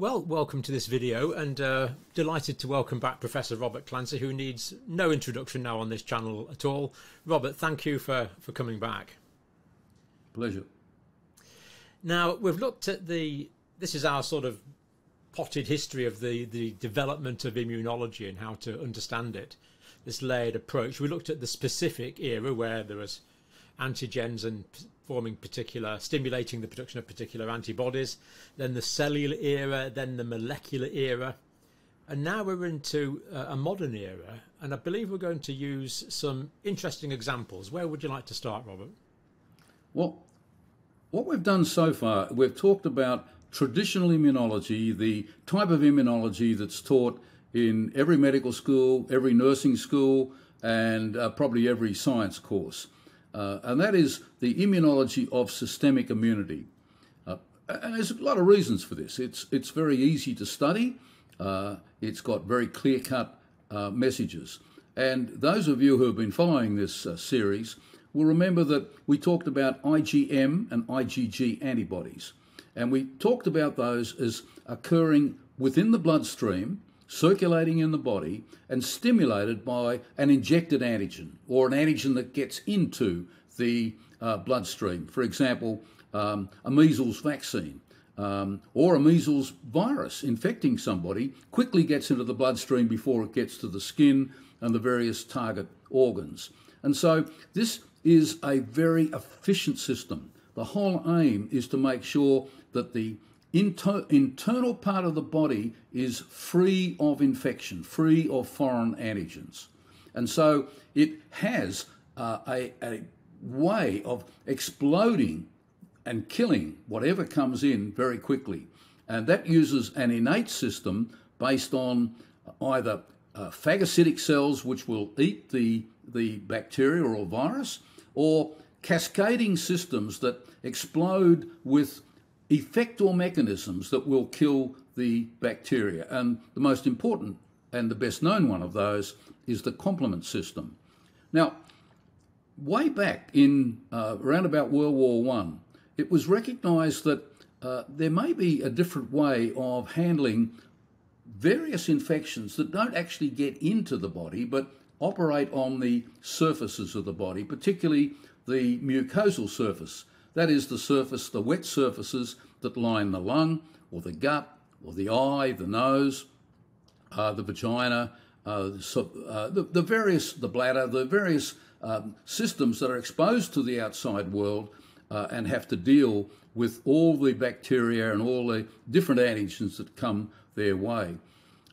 Well, welcome to this video and uh, delighted to welcome back Professor Robert Clancy, who needs no introduction now on this channel at all. Robert, thank you for, for coming back. Pleasure. Now, we've looked at the, this is our sort of potted history of the, the development of immunology and how to understand it, this layered approach. We looked at the specific era where there was antigens and forming particular, stimulating the production of particular antibodies, then the cellular era, then the molecular era, and now we're into a modern era, and I believe we're going to use some interesting examples. Where would you like to start, Robert? Well, what we've done so far, we've talked about traditional immunology, the type of immunology that's taught in every medical school, every nursing school, and uh, probably every science course uh, and that is the immunology of systemic immunity. Uh, and there's a lot of reasons for this. It's, it's very easy to study, uh, it's got very clear cut uh, messages. And those of you who have been following this uh, series will remember that we talked about IgM and IgG antibodies. And we talked about those as occurring within the bloodstream circulating in the body and stimulated by an injected antigen or an antigen that gets into the uh, bloodstream. For example, um, a measles vaccine um, or a measles virus infecting somebody quickly gets into the bloodstream before it gets to the skin and the various target organs. And so this is a very efficient system. The whole aim is to make sure that the inter- internal part of the body is free of infection, free of foreign antigens. And so it has uh, a, a way of exploding and killing whatever comes in very quickly. And that uses an innate system based on either uh, phagocytic cells, which will eat the, the bacteria or virus, or cascading systems that explode with effector mechanisms that will kill the bacteria. And the most important and the best known one of those is the complement system. Now, way back in uh, around about World War One, it was recognised that uh, there may be a different way of handling various infections that don't actually get into the body but operate on the surfaces of the body, particularly the mucosal surface. That is the surface, the wet surfaces that line the lung or the gut or the eye, the nose, uh, the vagina, uh, uh, the, the, various, the bladder, the various um, systems that are exposed to the outside world uh, and have to deal with all the bacteria and all the different antigens that come their way.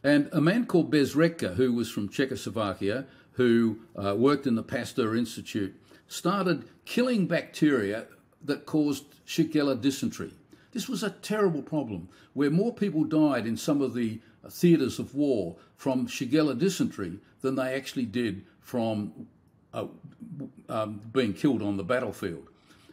And a man called Besredka, who was from Czechoslovakia, who uh, worked in the Pasteur Institute, started killing bacteria that caused Shigella dysentery. This was a terrible problem where more people died in some of the theatres of war from Shigella dysentery than they actually did from uh, um, being killed on the battlefield.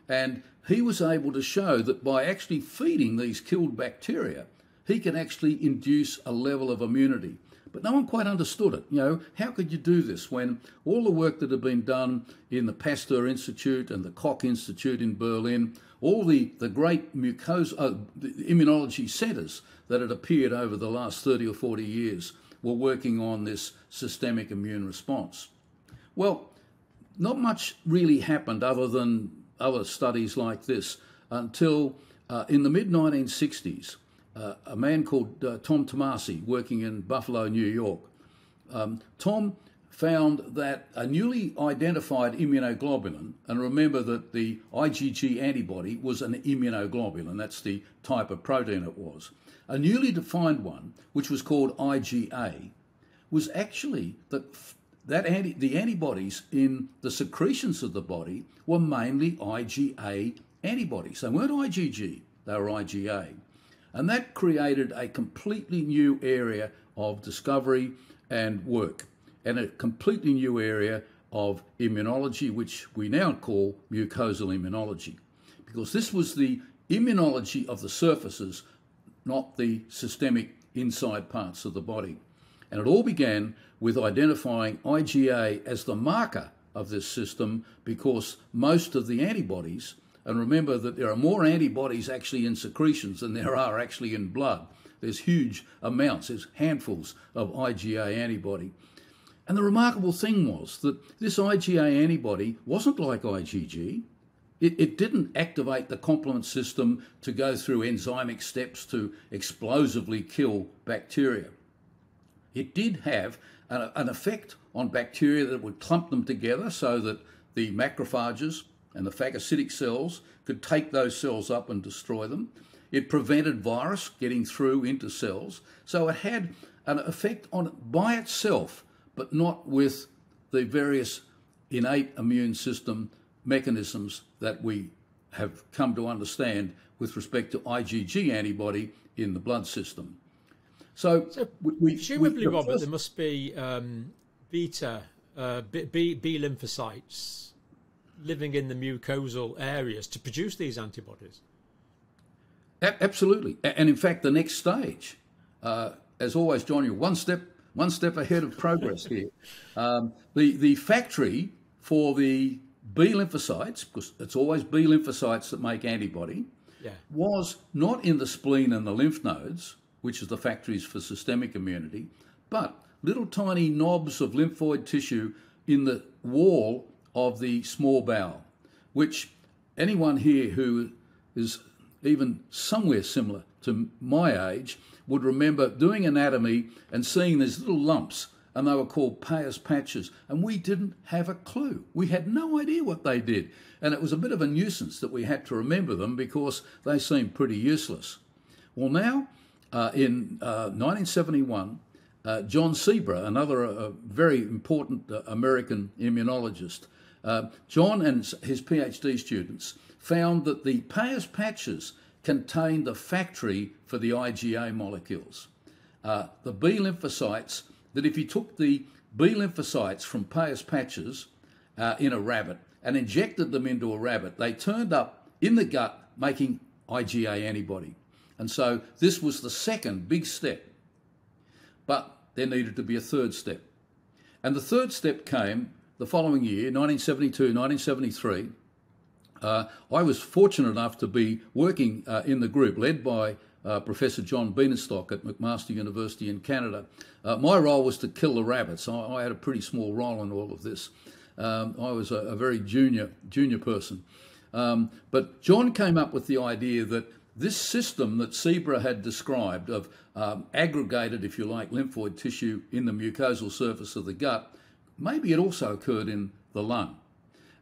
And he was able to show that by actually feeding these killed bacteria, he can actually induce a level of immunity. But no one quite understood it. You know, how could you do this when all the work that had been done in the Pasteur Institute and the Koch Institute in Berlin, all the, the great mucosa, uh, the immunology centres that had appeared over the last 30 or 40 years were working on this systemic immune response. Well, not much really happened other than other studies like this until uh, in the mid 1960s uh, a man called uh, Tom Tomasi working in Buffalo, New York. Um, Tom found that a newly identified immunoglobulin, and remember that the IgG antibody was an immunoglobulin, that's the type of protein it was. A newly defined one, which was called IgA, was actually that that anti, the antibodies in the secretions of the body were mainly IgA antibodies. They weren't IgG, they were IgA. And that created a completely new area of discovery and work, and a completely new area of immunology, which we now call mucosal immunology. Because this was the immunology of the surfaces, not the systemic inside parts of the body. And it all began with identifying IgA as the marker of this system because most of the antibodies and remember that there are more antibodies actually in secretions than there are actually in blood. There's huge amounts, there's handfuls of IgA antibody. And the remarkable thing was that this IgA antibody wasn't like IgG. It, it, didn't activate the complement system to go through enzymic steps to explosively kill bacteria. It did have an, an effect on bacteria that would clump them together so that the macrophages and the phagocytic cells could take those cells up and destroy them. It prevented virus getting through into cells. So it had an effect on by itself, but not with the various innate immune system mechanisms that we have come to understand with respect to IgG antibody in the blood system. So, so we, presumably, we, Robert, there must be um, beta uh, B, B lymphocytes living in the mucosal areas to produce these antibodies. A- absolutely, and in fact, the next stage, uh, as always, John, you're one step one step ahead of progress here. Um, the the factory for the B lymphocytes, because it's always B lymphocytes that make antibody, yeah. was not in the spleen and the lymph nodes, which is the factories for systemic immunity, but little tiny knobs of lymphoid tissue in the wall of the small bowel, which anyone here who is even somewhere similar to my age would remember doing anatomy and seeing these little lumps, and they were called Peyer's patches, and we didn't have a clue. We had no idea what they did, and it was a bit of a nuisance that we had to remember them because they seemed pretty useless. Well, now, uh, in uh, 1971, uh, John Cebra, another uh, very important uh, American immunologist, uh, John and his PhD students found that the Peyer's patches contained the factory for the IgA molecules. Uh, the B lymphocytes, that if you took the B lymphocytes from Peyer's patches uh, in a rabbit and injected them into a rabbit, they turned up in the gut making IgA antibody. And so this was the second big step. But there needed to be a third step. And the third step came the following year, 1972, 1973. Uh, I was fortunate enough to be working uh, in the group led by uh, Professor John Bienenstock at McMaster University in Canada. Uh, my role was to kill the rabbits. I, I, had a pretty small role in all of this. Um, I was a, a, very junior junior person. Um, but John came up with the idea that this system that Cebra had described of um, aggregated, if you like, lymphoid tissue in the mucosal surface of the gut, maybe it also occurred in the lung.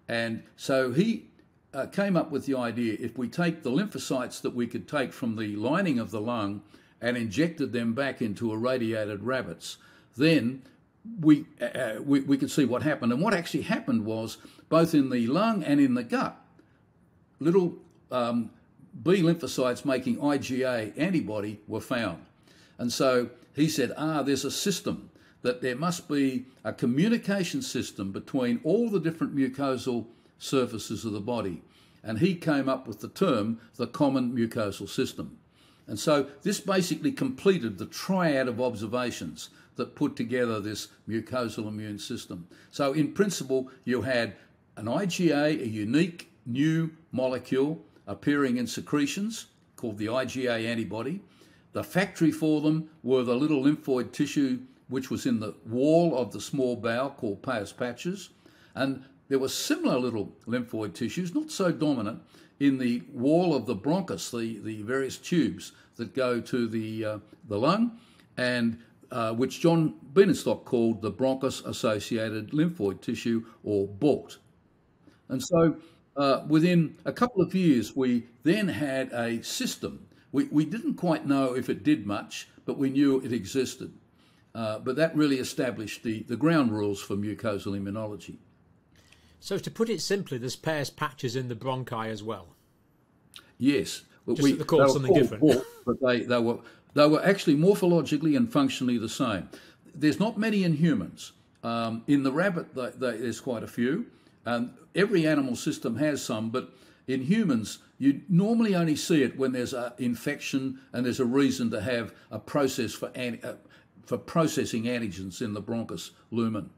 And so he uh, came up with the idea if we take the lymphocytes that we could take from the lining of the lung and injected them back into irradiated rabbits, then we, uh, uh we, we could see what happened. And what actually happened was both in the lung and in the gut, little um, B lymphocytes making IgA antibody were found. And so he said, ah, there's a system that there must be a communication system between all the different mucosal surfaces of the body. And he came up with the term the common mucosal system. And so this basically completed the triad of observations that put together this mucosal immune system. So, in principle, you had an IgA, a unique new molecule appearing in secretions called the IgA antibody. The factory for them were the little lymphoid tissue which was in the wall of the small bowel called Peyer's patches. And there were similar little lymphoid tissues, not so dominant, in the wall of the bronchus, the, the various tubes that go to the, uh, the lung, and uh, which John Bienenstock called the bronchus associated lymphoid tissue, or BALT. And so uh, within a couple of years, we then had a system. We, we didn't quite know if it did much, but we knew it existed. Uh, but that really established the, the ground rules for mucosal immunology. So, to put it simply, there's Peyer's patches in the bronchi as well. Yes, Just we, they called something different. but they, they were they were actually morphologically and functionally the same. There's not many in humans. Um, in the rabbit, they, they, there's quite a few. And every animal system has some, but in humans, you normally only see it when there's an infection and there's a reason to have a process for, uh, for processing antigens in the bronchus lumen.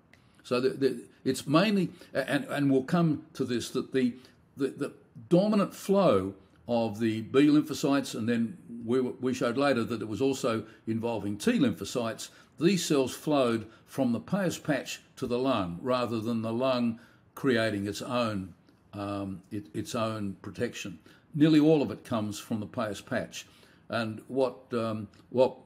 So the, the, it's mainly, and, and we'll come to this, that the, the, the dominant flow of the B lymphocytes, and then we, we showed later that it was also involving T lymphocytes. These cells flowed from the Peyer's patch to the lung rather than the lung creating its own um, it, its own protection. Nearly all of it comes from the Peyer's patch, and what um, what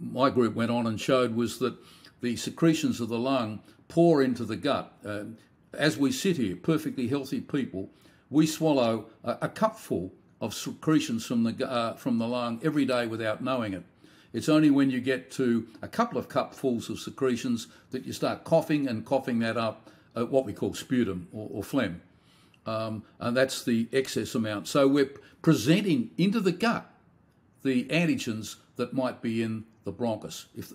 my group went on and showed was that the secretions of the lung pour into the gut. Uh, as we sit here, perfectly healthy people, we swallow a, a cupful of secretions from the uh, from the lung every day without knowing it. It's only when you get to a couple of cupfuls of secretions that you start coughing and coughing that up, uh, what we call sputum or, or phlegm. Um, and that's the excess amount. So we're presenting into the gut the antigens that might be in the bronchus. If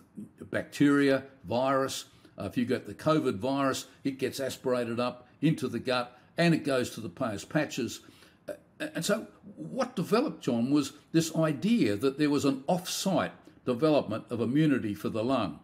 bacteria, virus, uh, if you get the COVID virus, it gets aspirated up into the gut and it goes to the Peyer's patches. And so, what developed, John, was this idea that there was an off site development of immunity for the lung.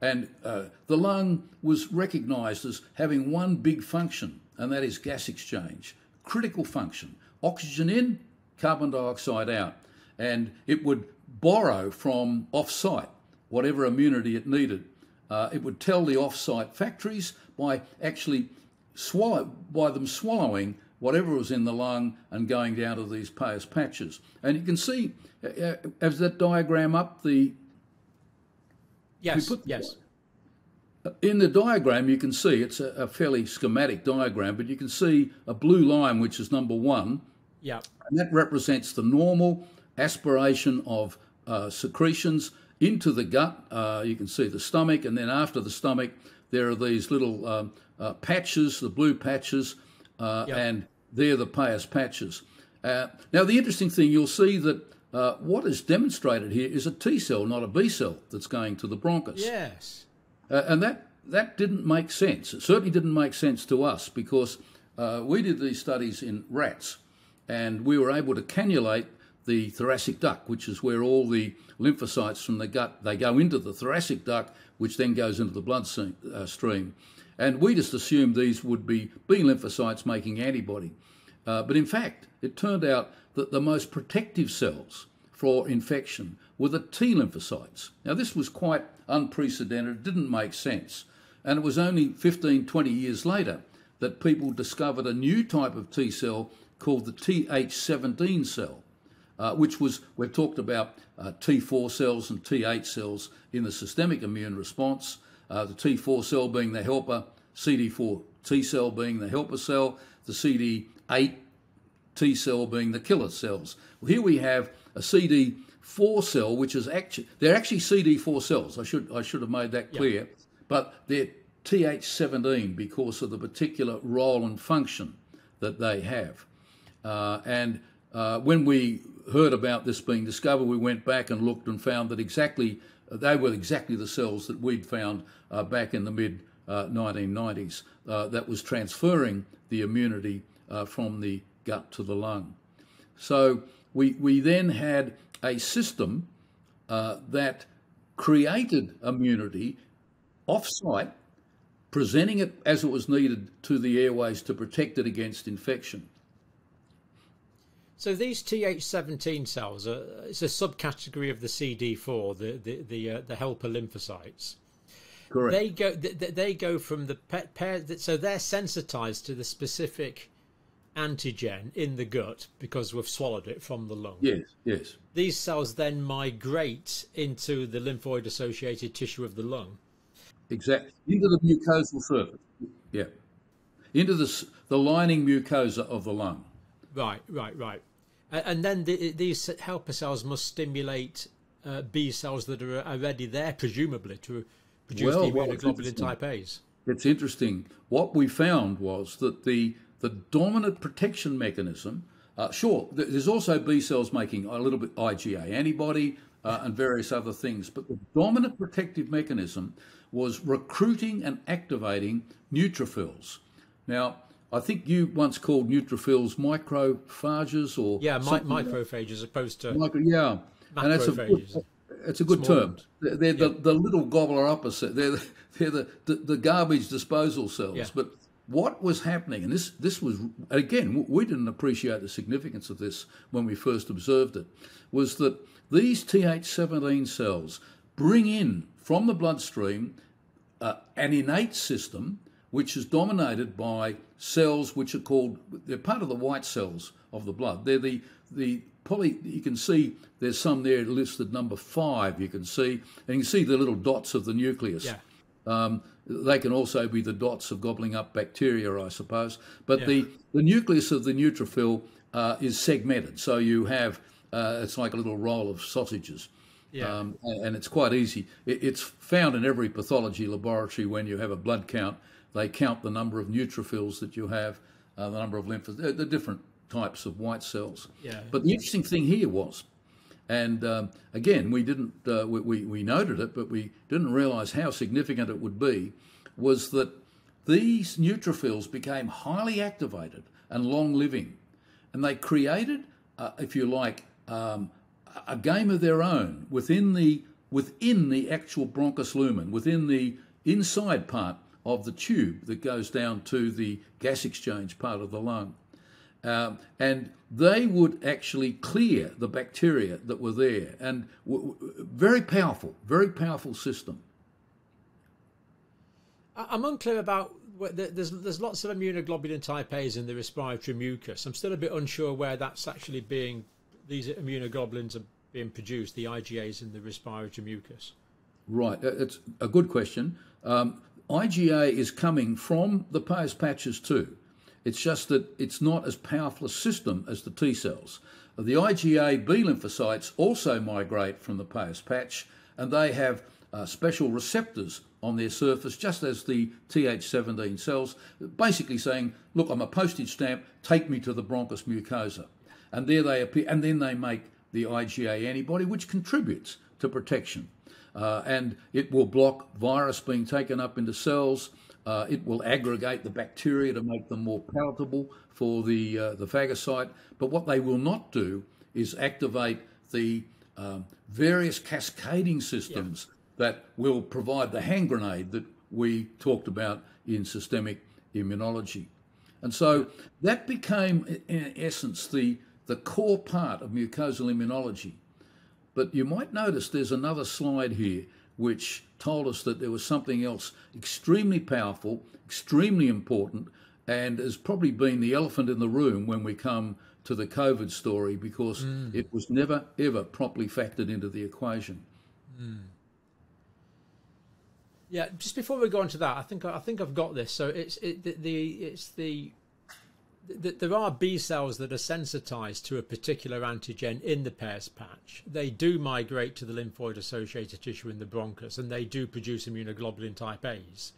And uh, the lung was recognized as having one big function, and that is gas exchange. Critical function. Oxygen in, carbon dioxide out. And it would borrow from off site whatever immunity it needed. Uh, it would tell the off site factories by actually swallow, by them swallowing whatever was in the lung and going down to these Peyer's patches. And you can see, uh, as that diagram up, the. Yes, yes. In the diagram, you can see it's a, a, fairly schematic diagram, but you can see a blue line, which is number one. Yeah. And that represents the normal aspiration of uh, secretions into the gut. Uh, you can see the stomach, and then after the stomach, there are these little um, uh, patches, the blue patches, uh, yep. and they're the Peyer's patches. Uh, now, the interesting thing, you'll see that uh, what is demonstrated here is a T cell, not a B cell, that's going to the bronchus. Yes. Uh, and that, that didn't make sense. It certainly didn't make sense to us because uh, we did these studies in rats and we were able to cannulate the thoracic duct, which is where all the lymphocytes from the gut, they go into the thoracic duct, which then goes into the blood stream. And we just assumed these would be B lymphocytes making antibody. Uh, but in fact, it turned out that the most protective cells for infection were the T lymphocytes. Now, this was quite unprecedented, it didn't make sense. And it was only 15, 20 years later that people discovered a new type of T cell called the Th17 cell, uh, which was, we've talked about uh, T4 cells and T8 cells in the systemic immune response uh, the T4 cell being the helper, CD4 T cell being the helper cell, the CD8 T cell being the killer cells. Well, here we have a CD4 cell, which is actually they're actually CD4 cells. I should I should have made that clear, but they're Th17 because of the particular role and function that they have. Uh, and uh, when we heard about this being discovered, we went back and looked and found that exactly they were exactly the cells that we'd found uh, back in the mid uh, 1990s uh, that was transferring the immunity uh, from the gut to the lung. So we, we then had a system uh, that created immunity off-site, presenting it as it was needed to the airways to protect it against infection. So these Th17 cells are it's a subcategory of the CD4, the the the, uh, the helper lymphocytes. Correct. They go they, they go from the pair so they're sensitized to the specific antigen in the gut because we've swallowed it from the lung. Yes, yes. These cells then migrate into the lymphoid associated tissue of the lung. Exactly. Into the mucosal surface. Yeah. Into the the lining mucosa of the lung. Right, right, right. And then the, these helper cells must stimulate uh, B cells that are already there, presumably, to produce well, the immunoglobulin type A's. It's interesting. What we found was that the the dominant protection mechanism. Uh, sure, there's also B cells making a little bit IgA antibody uh, and various other things, but the dominant protective mechanism was recruiting and activating neutrophils. Now, I think you once called neutrophils microphages or yeah, mi- microphages as opposed to micro, yeah, and that's a good, it's a good Small term. They're, they're yeah. the, the little gobbler uppers. They're the, they're the, the, the garbage disposal cells. Yeah. But what was happening, and this, this was, again, we didn't appreciate the significance of this when we first observed it, was that these Th17 cells bring in from the bloodstream uh, an innate system which is dominated by cells which are called, they're part of the white cells of the blood. They're the, the poly, you can see there's some there listed number five, you can see, and you can see the little dots of the nucleus. Yeah. Um, they can also be the dots of gobbling up bacteria, I suppose. But Yeah. the, the nucleus of the neutrophil uh, is segmented. So you have, uh, it's like a little roll of sausages. Yeah. Um, and it's quite easy. It, it's found in every pathology laboratory when you have a blood count. They count the number of neutrophils that you have, uh, the number of lymphocytes, the, different types of white cells. Yeah. But the interesting thing here was, and um, again, we didn't, uh, we, we, we noted it, but we didn't realise how significant it would be, was that these neutrophils became highly activated and long living. And they created, uh, if you like, um, a a game of their own within the, within the actual bronchus lumen, within the inside part of the tube that goes down to the gas exchange part of the lung. Um, and they would actually clear the bacteria that were there. And very powerful, very powerful system. I'm unclear about. There's there's lots of immunoglobulin type A's in the respiratory mucus. I'm still a bit unsure where that's actually being. These immunoglobulins are being produced. The IgA's in the respiratory mucus. Right, uh, it's a good question. Um, IgA is coming from the Peyer's patches too. It's just that it's not as powerful a system as the T cells. The IgA B lymphocytes also migrate from the Peyer's patch, and they have uh, special receptors on their surface, just as the Th17 cells, basically saying, "Look, I'm a postage stamp. Take me to the bronchus mucosa," and there they appear, and then they make the IgA antibody, which contributes to protection uh, and it will block virus being taken up into cells. Uh, it will aggregate the bacteria to make them more palatable for the uh, the phagocyte. But what they will not do is activate the um, various cascading systems that will provide the hand grenade that we talked about in systemic immunology. And so that became, in essence, the, the core part of mucosal immunology. But you might notice there's another slide here which told us that there was something else extremely powerful, extremely important, and has probably been the elephant in the room when we come to the COVID story because mm. it was never, ever properly factored into the equation. Mm. Yeah, just before we go on to that, I think I think I've got this. So it's it, the, the it's the, the there are B cells that are sensitized to a particular antigen in the Peyer's patch. They do migrate to the lymphoid-associated tissue in the bronchus, and they do produce immunoglobulin type A's.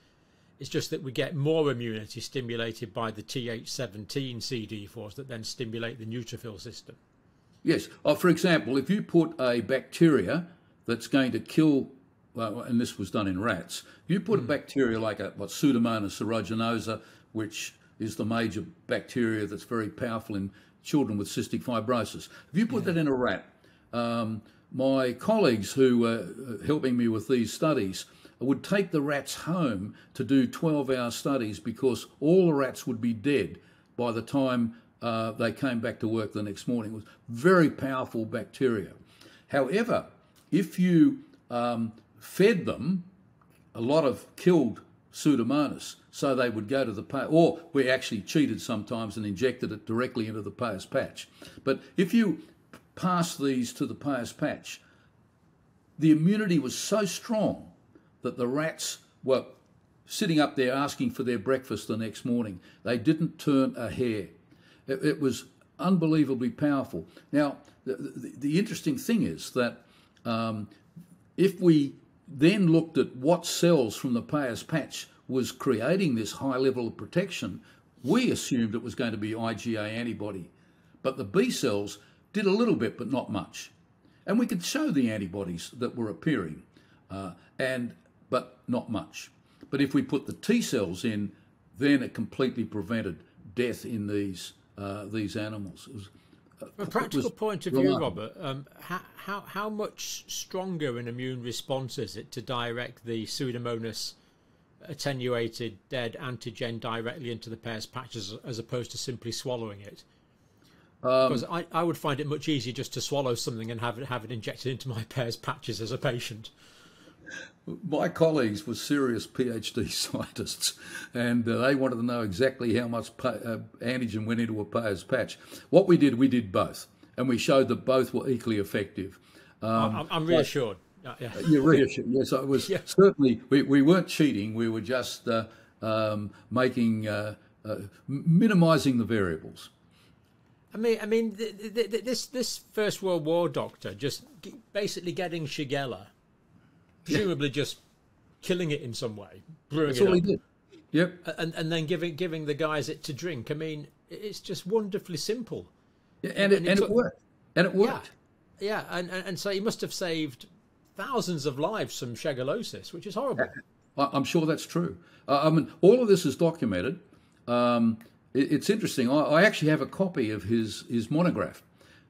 It's just that we get more immunity stimulated by the Th17 CD4s that then stimulate the neutrophil system. Yes. Uh, for example, if you put a bacteria that's going to kill, well, and this was done in rats, you put a bacteria like a, what Pseudomonas aeruginosa, which is the major bacteria that's very powerful in children with cystic fibrosis, if you put that in a rat, um, my colleagues who were uh, helping me with these studies would take the rats home to do 12 hour studies because all the rats would be dead by the time uh, they came back to work the next morning. It was very powerful bacteria. However, if you um, fed them a lot of killed pseudomonas, so they would go to the pay, or we actually cheated sometimes and injected it directly into the Peyer's patch. But if you pass these to the Peyer's patch, the immunity was so strong that the rats were sitting up there asking for their breakfast the next morning. They didn't turn a hair. It, it was unbelievably powerful. Now, the, the, the interesting thing is that um, if we then looked at what cells from the Peyer's patch was creating this high level of protection, we assumed it was going to be IgA antibody. But the B cells did a little bit, but not much. And we could show the antibodies that were appearing, uh, and but not much. But if we put the T cells in, then it completely prevented death in these uh, these animals. From a practical point of view. Robert, um, how, how how much stronger an immune response is it to direct the Pseudomonas attenuated dead antigen directly into the Peyer's patches as opposed to simply swallowing it? Because um, I, I would find it much easier just to swallow something and have it have it injected into my Peyer's patches as a patient. My colleagues were serious PhD scientists, and uh, they wanted to know exactly how much pa- uh, antigen went into a Peyer's patch. What we did, we did both, and we showed that both were equally effective. Um, I'm, I'm, reassured. yeah. You're reassured. Yes, it was yeah. certainly. We, we weren't cheating. We were just uh, um, making uh, uh, minimising the variables. I mean, I mean, this this First World War doctor just basically getting Shigella, presumably yeah. just killing it in some way, brewing That's it all up, he did. Yep. And and then giving giving the guys it to drink. I mean, it's just wonderfully simple. Yeah, and, and, it, and it, worked. And it worked. Yeah, yeah. And, and and so he must have saved thousands of lives from shigellosis, which is horrible. I'm sure that's true. Uh, I mean, all of this is documented. Um, it's interesting. I, I, actually have a copy of his his monograph.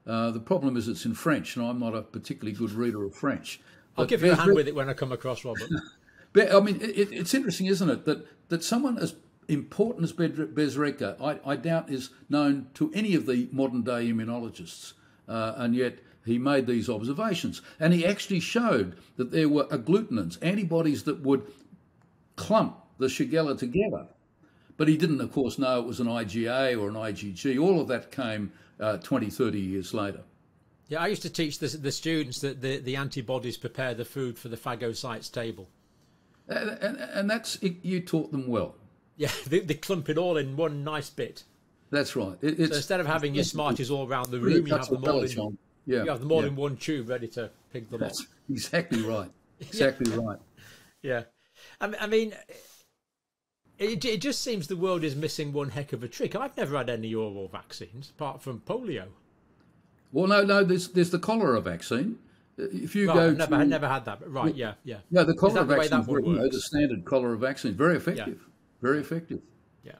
Uh, the problem is it's in French, and I'm not a particularly good reader of French. I'll give you a hand with it when I come across Robert. but, I mean, it, it's interesting, isn't it, that that someone as important as Besredka, I, I doubt is known to any of the modern day immunologists, uh, and yet he made these observations, and he actually showed that there were agglutinins, antibodies that would clump the Shigella together but he didn't, of course, know it was an IgA or an IgG. All of that came uh, 20, 30 years later. Yeah, I used to teach the, the students that the, the antibodies prepare the food for the phagocytes table. And, and, and that's, you taught them well. Yeah, they, they, clump it all in one nice bit. That's right. It, so instead of having your Smarties all around the room, you have them all in, yeah, you have them all yeah. in one tube ready to pick them That's up. Exactly right. Exactly yeah. right. Yeah. I mean, it, it just seems the world is missing one heck of a trick. I've never had any oral vaccines apart from polio. Well, no, no. There's there's the cholera vaccine. If you right, go, never, to, I never had that. Right? Yeah, yeah. Yeah, the cholera the vaccine, you know, the standard cholera vaccine, very effective, yeah. very effective. Yeah.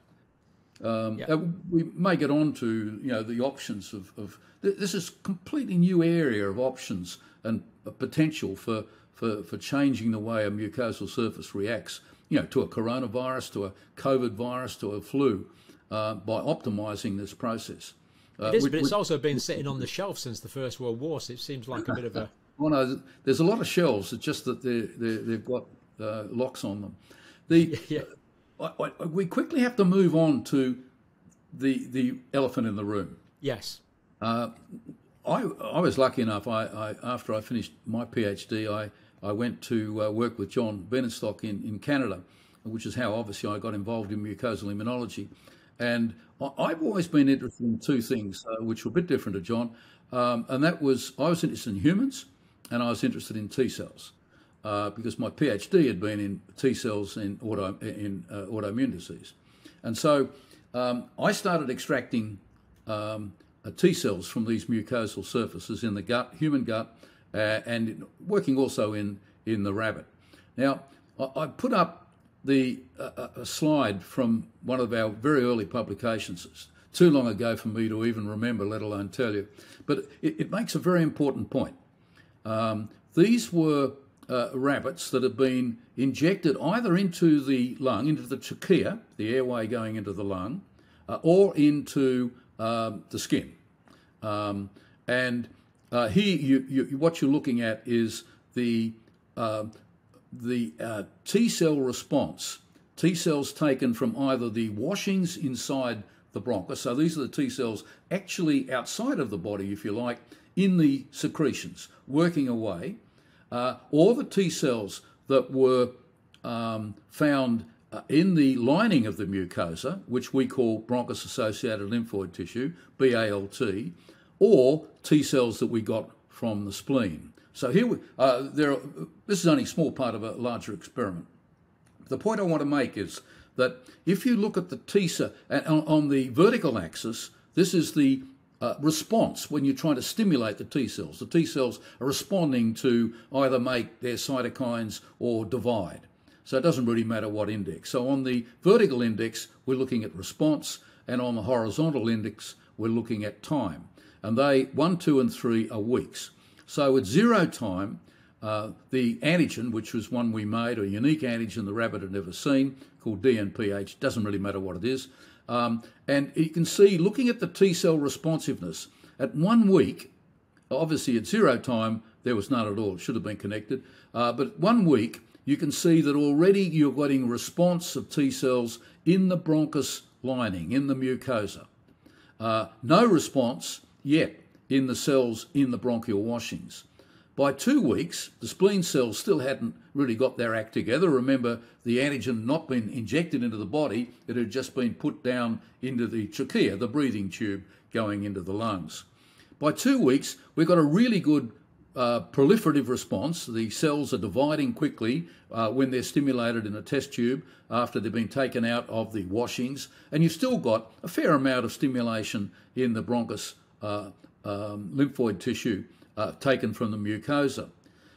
Um, yeah. Uh, we may get on to you know the options of, of this is completely new area of options and potential for, for, for changing the way a mucosal surface reacts you know, to a coronavirus, to a COVID virus, to a flu, uh, by optimizing this process. Uh, it is, which, but it's also been sitting on the shelf since the First World War, so it seems like a bit of a. well, no, there's a lot of shelves. It's just that they they've got uh, locks on them. The yeah. I, I, we quickly have to move on to the the elephant in the room. Yes. Uh, I I was lucky enough. I, I after I finished my PhD, I I went to uh, work with John Bienenstock in, in Canada, which is how obviously I got involved in mucosal immunology. And I've always been interested in two things, uh, which were a bit different to John. Um, and that was I was interested in humans and I was interested in T cells uh, because my PhD had been in T cells in, auto, in uh, autoimmune disease. And so um, I started extracting um, uh, T cells from these mucosal surfaces in the gut, human gut, uh, and working also in, in the rabbit. Now, I, I put up the uh, a slide from one of our very early publications. It's too long ago for me to even remember, let alone tell you. But it, it makes a very important point. Um, these were uh, rabbits that had been injected either into the lung, into the trachea, the airway going into the lung, uh, or into um, the skin. Um, and uh, here, you, you, what you're looking at is the uh, the uh, T cell response. T cells taken from either the washings inside the bronchus, so these are the T cells actually outside of the body, if you like, in the secretions, working away, uh, or the T cells that were um, found uh, in the lining of the mucosa, which we call bronchus associated lymphoid tissue, BALT, or T cells that we got from the spleen. So here, we, uh, there. This is only a small part of a larger experiment. The point I want to make is that if you look at the T cell on, on the vertical axis, this is the uh, response when you're trying to stimulate the T cells. The T cells are responding to either make their cytokines or divide. So it doesn't really matter what index. So on the vertical index, we're looking at response, and on the horizontal index, we're looking at time and they one, two, and three are weeks. So at zero time, uh, the antigen, which was one we made, a unique antigen the rabbit had never seen, called DNPH, doesn't really matter what it is. Um, and you can see, looking at the T cell responsiveness, at one week, obviously at zero time, there was none at all. It should have been connected. Uh, but one week, you can see that already you're getting a response of T cells in the bronchus lining, in the mucosa. Uh, no response yet in the cells in the bronchial washings. By two weeks, the spleen cells still hadn't really got their act together. Remember, the antigen not been injected into the body, it had just been put down into the trachea, the breathing tube going into the lungs. By two weeks, we've got a really good uh, proliferative response. The cells are dividing quickly uh, when they're stimulated in a test tube after they've been taken out of the washings, and you've still got a fair amount of stimulation in the bronchus uh, um, lymphoid tissue uh, taken from the mucosa.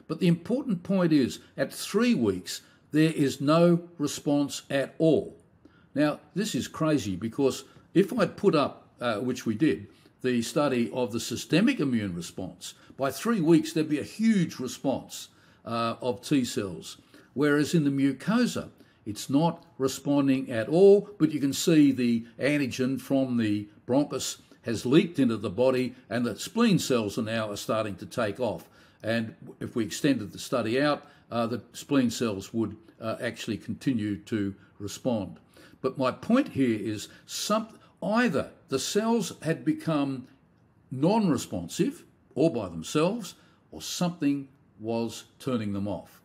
But the important point is at three weeks, there is no response at all. Now, this is crazy because if I'd put up, uh, which we did, the study of the systemic immune response, by three weeks there'd be a huge response uh, of T cells. Whereas in the mucosa, it's not responding at all, but you can see the antigen from the bronchus has leaked into the body and the spleen cells are now are starting to take off. And if we extended the study out, uh, the spleen cells would uh, actually continue to respond. But my point here is some, either the cells had become non-responsive all by themselves or something was turning them off.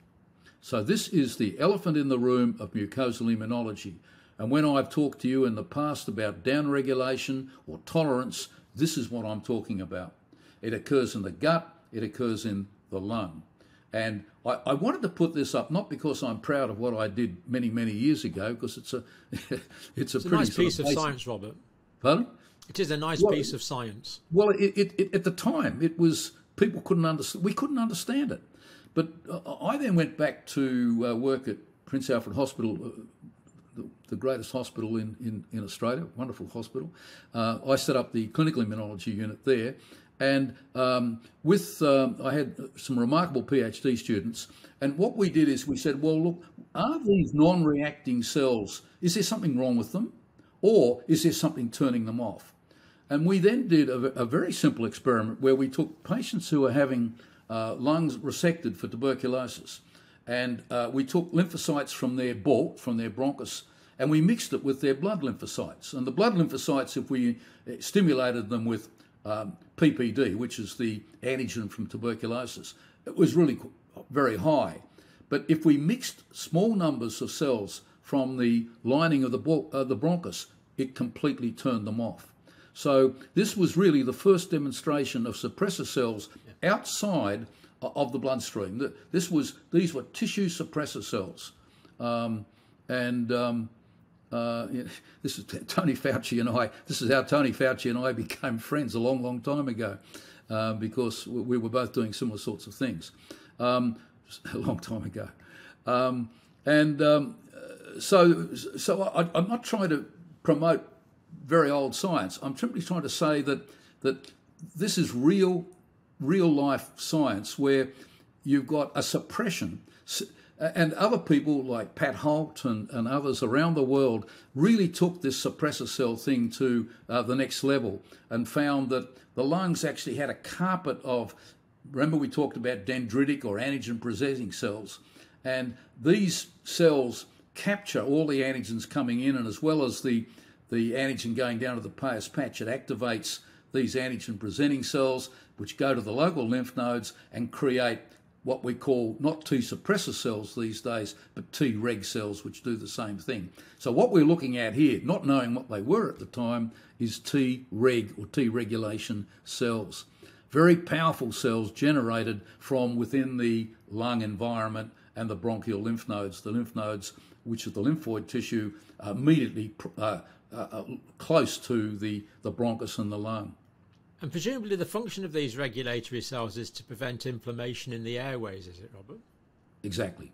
So this is the elephant in the room of mucosal immunology. And when I've talked to you in the past about downregulation or tolerance, this is what I'm talking about. It occurs in the gut, it occurs in the lung. And I, I, wanted to put this up not because I'm proud of what I did many, many years ago, because it's a it's a, it's a nice piece of, science, Robert. Pardon? It is a nice well, piece of science. Well, it, it, it, at the time, it was people couldn't understand. We couldn't understand it. But I then went back to uh, work at Prince Alfred Hospital, uh, the, greatest hospital in, in, in Australia, wonderful hospital. Uh, I set up the clinical immunology unit there. And um, with, um, I had some remarkable PhD students. And what we did is we said, well, look, are these non reacting cells, is there something wrong with them? Or is there something turning them off? And we then did a, a very simple experiment where we took patients who were having uh, lungs resected for tuberculosis. And uh, we took lymphocytes from their BALT, from their bronchus, and we mixed it with their blood lymphocytes. And the blood lymphocytes, if we uh, stimulated them with um, PPD, which is the antigen from tuberculosis, it was really very high. But if we mixed small numbers of cells from the lining of the, uh, the bronchus, it completely turned them off. So this was really the first demonstration of suppressor cells outside of the bloodstream. That this was these were tissue suppressor cells, um, and um, uh, this is Tony Fauci and I. This is how Tony Fauci and I became friends a long, long time ago, uh, because we were both doing similar sorts of things um, a long time ago, um, and um, so so I, I'm not trying to promote very old science. I'm simply trying to say that that this is real real life science where you've got a suppression. And other people like Pat Holt and, and others around the world really took this suppressor cell thing to uh, the next level and found that the lungs actually had a carpet of, remember we talked about dendritic or antigen presenting cells, and these cells capture all the antigens coming in and as well as the, the antigen going down to the Peyer's patch, it activates these antigen presenting cells which go to the local lymph nodes and create what we call not T suppressor cells these days, but T reg cells, which do the same thing. So, what we're looking at here, not knowing what they were at the time, is T reg or T regulation cells. Very powerful cells generated from within the lung environment and the bronchial lymph nodes. The lymph nodes, which are the lymphoid tissue, immediately uh, uh, uh, close to the, the bronchus and the lung. And presumably the function of these regulatory cells is to prevent inflammation in the airways, is it, Robert? Exactly.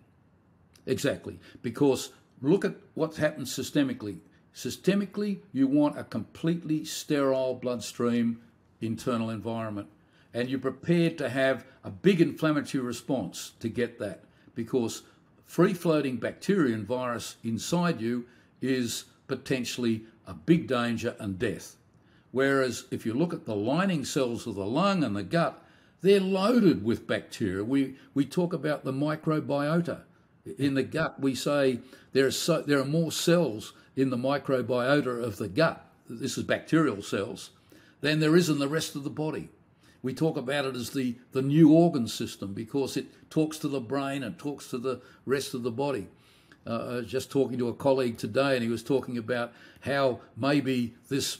Exactly. Because look at what happens systemically. Systemically, you want a completely sterile bloodstream internal environment. and you're prepared to have a big inflammatory response to get that because free floating bacteria and virus inside you is potentially a big danger and death. Whereas if you look at the lining cells of the lung and the gut, they're loaded with bacteria. We, we talk about the microbiota. In the gut, we say there are, so, there are more cells in the microbiota of the gut, this is bacterial cells, than there is in the rest of the body. We talk about it as the, the new organ system because it talks to the brain and talks to the rest of the body. Uh, I was just talking to a colleague today, and he was talking about how maybe this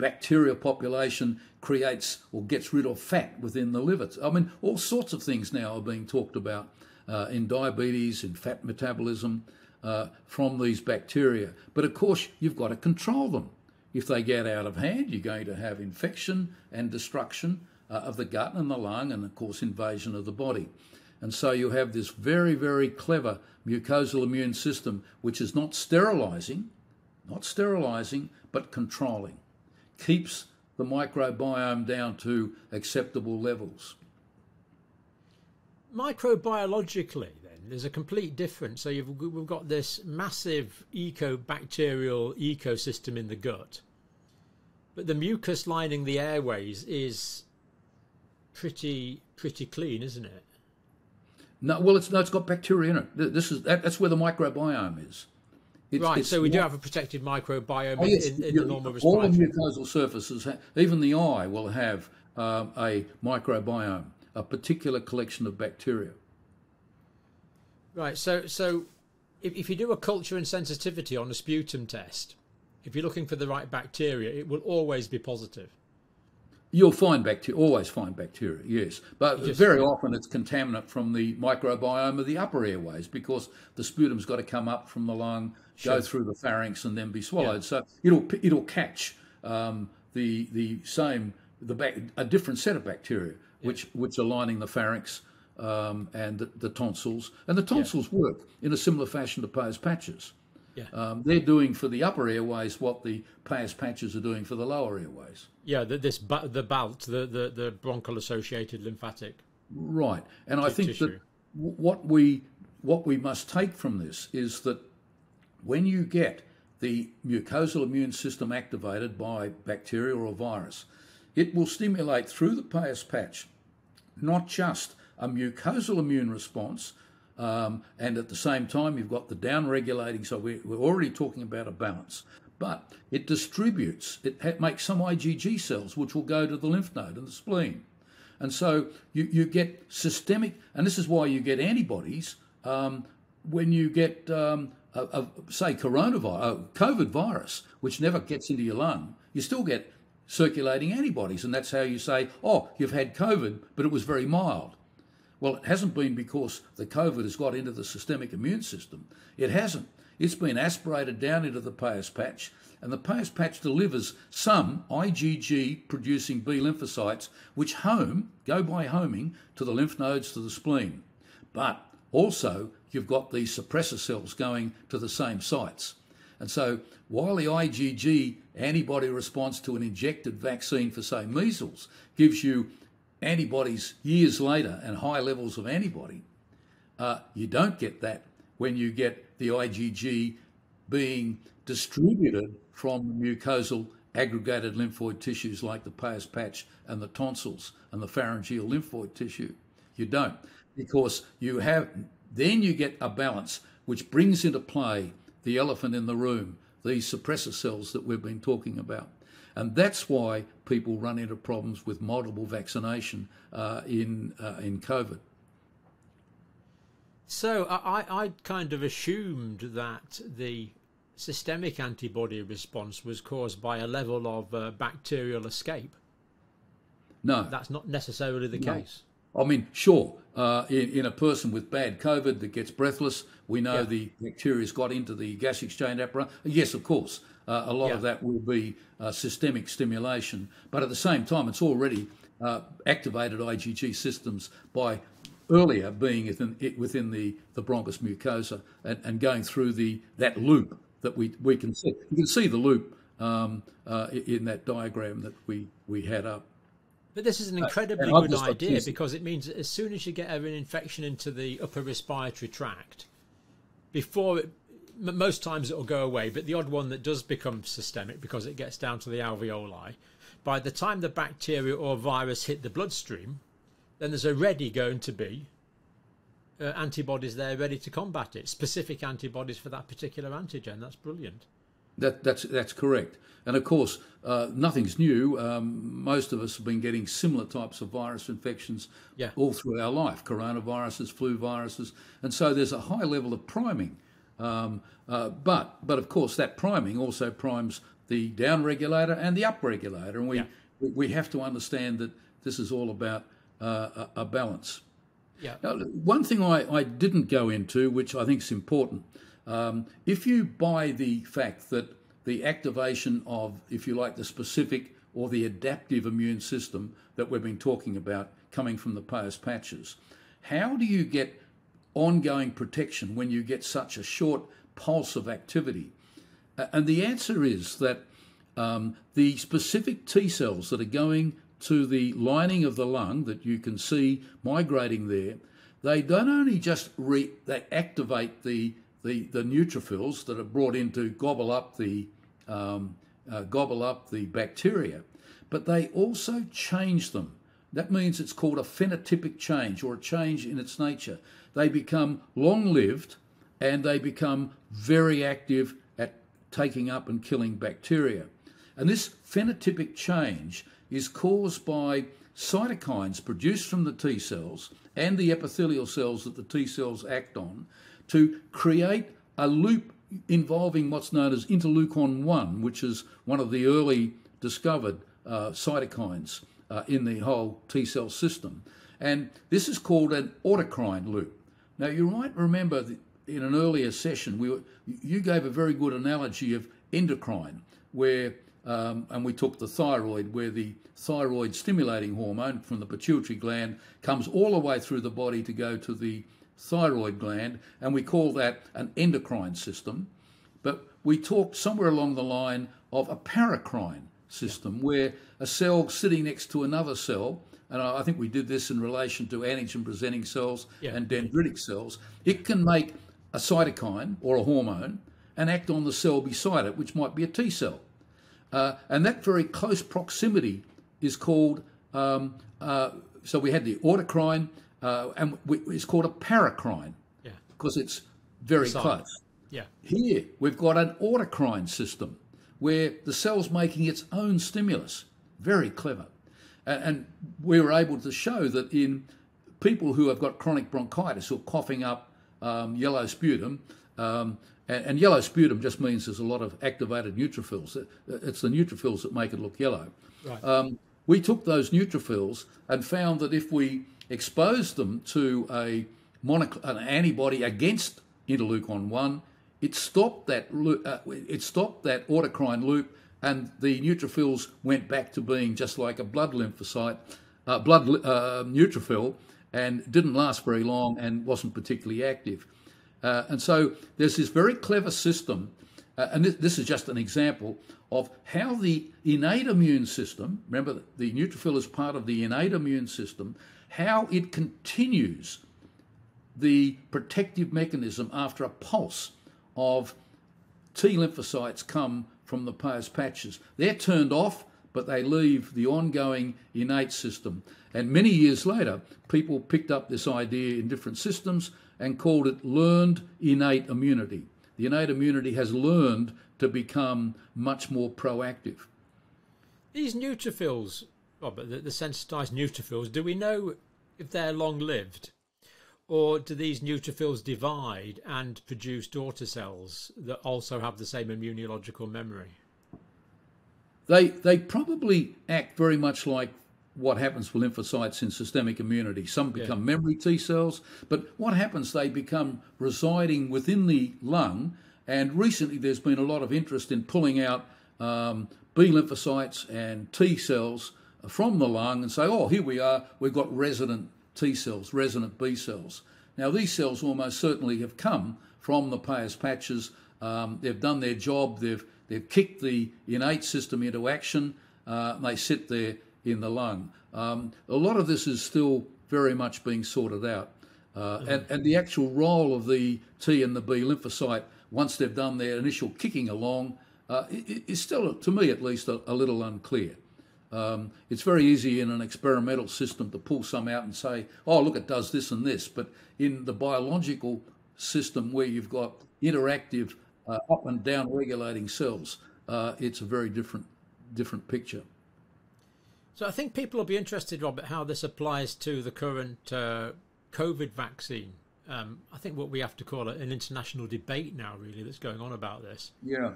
bacterial population creates or gets rid of fat within the liver. I mean, all sorts of things now are being talked about uh, in diabetes, in fat metabolism uh, from these bacteria. But of course, you've got to control them. If they get out of hand, you're going to have infection and destruction uh, of the gut and the lung, and of course, invasion of the body. And so you have this very, very clever mucosal immune system, which is not sterilizing, not sterilizing, but controlling, keeps the microbiome down to acceptable levels. Microbiologically, then, there's a complete difference. So we've got this massive ecobacterial ecosystem in the gut, but the mucus lining the airways is pretty pretty clean, isn't it? No, well, it's no, it's got bacteria in it. This is that, that's where the microbiome is. It's, right, it's so we do have a protected microbiome oh, yes, in, in the normal All the mucosal surfaces, even the eye, will have um, a microbiome, a particular collection of bacteria. Right. So, so if, if you do a culture and sensitivity on a sputum test, if you're looking for the right bacteria, it will always be positive. You'll find bacteria, always find bacteria, yes. But Just very often it's contaminant from the microbiome of the upper airways because the sputum's got to come up from the lung, sure. go through the pharynx, and then be swallowed. Yeah. So it'll it'll catch um, the the same the bac, a different set of bacteria yeah. which which are lining the pharynx um, and the, the, tonsils. And the tonsils yeah. work in a similar fashion to Peyer's patches. Yeah. Um, they're doing for the upper airways what the Peyer's patches are doing for the lower airways. Yeah, the, this the BALT, the, the, the bronchial associated lymphatic. Right, and I think tissue. that what we what we must take from this is that when you get the mucosal immune system activated by bacteria or virus, it will stimulate through the Peyer's patch not just a mucosal immune response, um, and at the same time, you've got the down regulating. So we, are already talking about a balance. But it distributes, it makes some IgG cells, which will go to the lymph node and the spleen. And so you, you get systemic, and this is why you get antibodies um, when you get, um, a, a, say, coronavirus, uh, COVID virus, which never gets into your lung. You still get circulating antibodies, and that's how you say, oh, you've had COVID, but it was very mild. Well, it hasn't been because the COVID has got into the systemic immune system. It hasn't. It's been aspirated down into the Peyer's patch, and the Peyer's patch delivers some IgG producing B lymphocytes, which home, go by homing, to the lymph nodes, to the spleen. But also, you've got these suppressor cells going to the same sites. And so, while the IgG antibody response to an injected vaccine for, say, measles gives you antibodies years later and high levels of antibody. Uh, you don't get that when you get the IgG being distributed from mucosal aggregated lymphoid tissues like the Peyer's patch and the tonsils and the pharyngeal lymphoid tissue. You don't because you have then you get a balance which brings into play the elephant in the room, these suppressor cells that we've been talking about. And that's why people run into problems with multiple vaccination uh, in, uh, in COVID. So I, I kind of assumed that the systemic antibody response was caused by a level of uh, bacterial escape. No. That's not necessarily the no. case. I mean, sure, uh, in, in, a person with bad COVID that gets breathless, we know yeah. the bacteria's got into the gas exchange apparatus. Yes, of course, uh, a lot yeah. of that will be uh, systemic stimulation. But at the same time, it's already uh, activated IgG systems by earlier being within, within the, the bronchus mucosa and, and, going through the that loop that we, we can see. You can see the loop um, uh, in that diagram that we, we had up. But this is an incredibly uh, good idea because it means that as soon as you get an infection into the upper respiratory tract, before it, most times it'll go away, but the odd one that does become systemic because it gets down to the alveoli, by the time the bacteria or virus hit the bloodstream, then there's already going to be uh, antibodies there ready to combat it, specific antibodies for that particular antigen. That's brilliant. That, that's that's correct. And of course, uh, nothing's new. Um, most of us have been getting similar types of virus infections yeah. all through our life coronaviruses, flu viruses. And so there's a high level of priming. Um, uh, but, but of course, that priming also primes the down regulator and the up regulator. And we, yeah. we have to understand that this is all about uh, a, a, balance. Yeah. Now, one thing I, I didn't go into, which I think is important, um, if you buy the fact that the activation of, if you like, the specific or the adaptive immune system that we've been talking about coming from the Peyer's patches. How do you get ongoing protection when you get such a short pulse of activity? And the answer is that um, the specific T cells that are going to the lining of the lung that you can see migrating there, they don't only just re- they activate the the, the neutrophils that are brought in to gobble up the um, uh, gobble up the bacteria, but they also change them. That means it's called a phenotypic change or a change in its nature. They become long lived and they become very active at taking up and killing bacteria. And this phenotypic change is caused by cytokines produced from the T cells and the epithelial cells that the T cells act on to create a loop involving what's known as interleukin 1, which is one of the early discovered uh, cytokines uh, in the whole T cell system. And this is called an autocrine loop. Now, you might remember in an earlier session, we were, you gave a very good analogy of endocrine, where, um, and we took the thyroid, where the thyroid stimulating hormone from the pituitary gland comes all the way through the body to go to the thyroid gland, and we call that an endocrine system. But we talked somewhere along the line of a paracrine system, where a cell sitting next to another cell, and I think we did this in relation to antigen presenting cells yeah. and dendritic cells, it can make a cytokine or a hormone and act on the cell beside it, which might be a T cell. Uh, and that very close proximity is called, um, uh, so we had the autocrine, uh, and it's called a paracrine yeah. because it's very close. Yeah. Here we've got an autocrine system where the cell's making its own stimulus. Very clever. And, and we were able to show that in people who have got chronic bronchitis or coughing up um, yellow sputum, um, and, and, yellow sputum just means there's a lot of activated neutrophils. It's the neutrophils that make it look yellow. Right. Um, we took those neutrophils and found that if we exposed them to a monoc- an antibody against interleukin one, it stopped that uh, it stopped that autocrine loop, and the neutrophils went back to being just like a blood lymphocyte, uh, blood uh, neutrophil, and didn't last very long and wasn't particularly active. Uh, and so there's this very clever system, uh, and this, is just an example of how the innate immune system. Remember, the neutrophil is part of the innate immune system how it continues the protective mechanism after a pulse of T lymphocytes come from the Peyer's patches. They're turned off, but they leave the ongoing innate system. And many years later, people picked up this idea in different systems and called it learned innate immunity. The innate immunity has learned to become much more proactive. These neutrophils, Robert, the, the sensitized neutrophils, do we know if they're long lived? Or do these neutrophils divide and produce daughter cells that also have the same immunological memory? They, they probably act very much like what happens with lymphocytes in systemic immunity. Some become yeah. memory T cells, but what happens, they become residing within the lung. And recently, there's been a lot of interest in pulling out um, B lymphocytes and T cells from the lung and say, oh, here we are, we've got resident T cells, resident B cells. Now, these cells almost certainly have come from the Peyer's patches. Um, they've done their job, they've, they've kicked the innate system into action, uh, they sit there in the lung. Um, a lot of this is still very much being sorted out. Uh, mm-hmm. and, and the actual role of the T and the B lymphocyte, once they've done their initial kicking along, uh, is still, to me at least, a, a little unclear. Um, it's very easy in an experimental system to pull some out and say, oh, look, it does this and this. But in the biological system where you've got interactive uh, up and down regulating cells, uh, it's a very different different picture. So I think people will be interested, Robert, how this applies to the current uh, COVID vaccine. Um, I think what we have to call it an international debate now, really, that's going on about this. Yeah.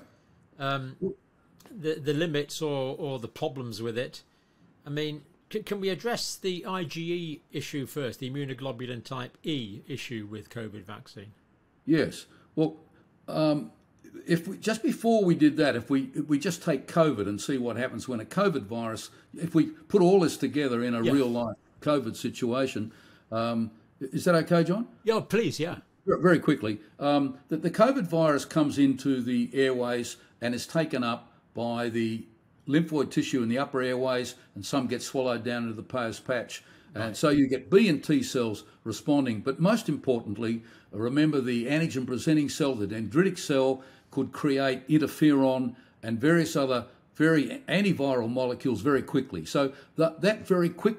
Um, the the limits or or the problems with it. I mean, can, can we address the IgE issue first, the immunoglobulin type E issue with COVID vaccine? Yes. Well, um, if we, just before we did that, if we if we just take COVID and see what happens when a COVID virus, if we put all this together in a yeah. real life COVID situation, um, is that okay, John? Yeah, please, yeah. Very quickly, um, that the COVID virus comes into the airways and is taken up by the lymphoid tissue in the upper airways, and some get swallowed down into the Peyer's patch. And so you get B and T cells responding. But most importantly, remember the antigen presenting cell, the dendritic cell, could create interferon and various other very antiviral molecules very quickly. So that, that very quick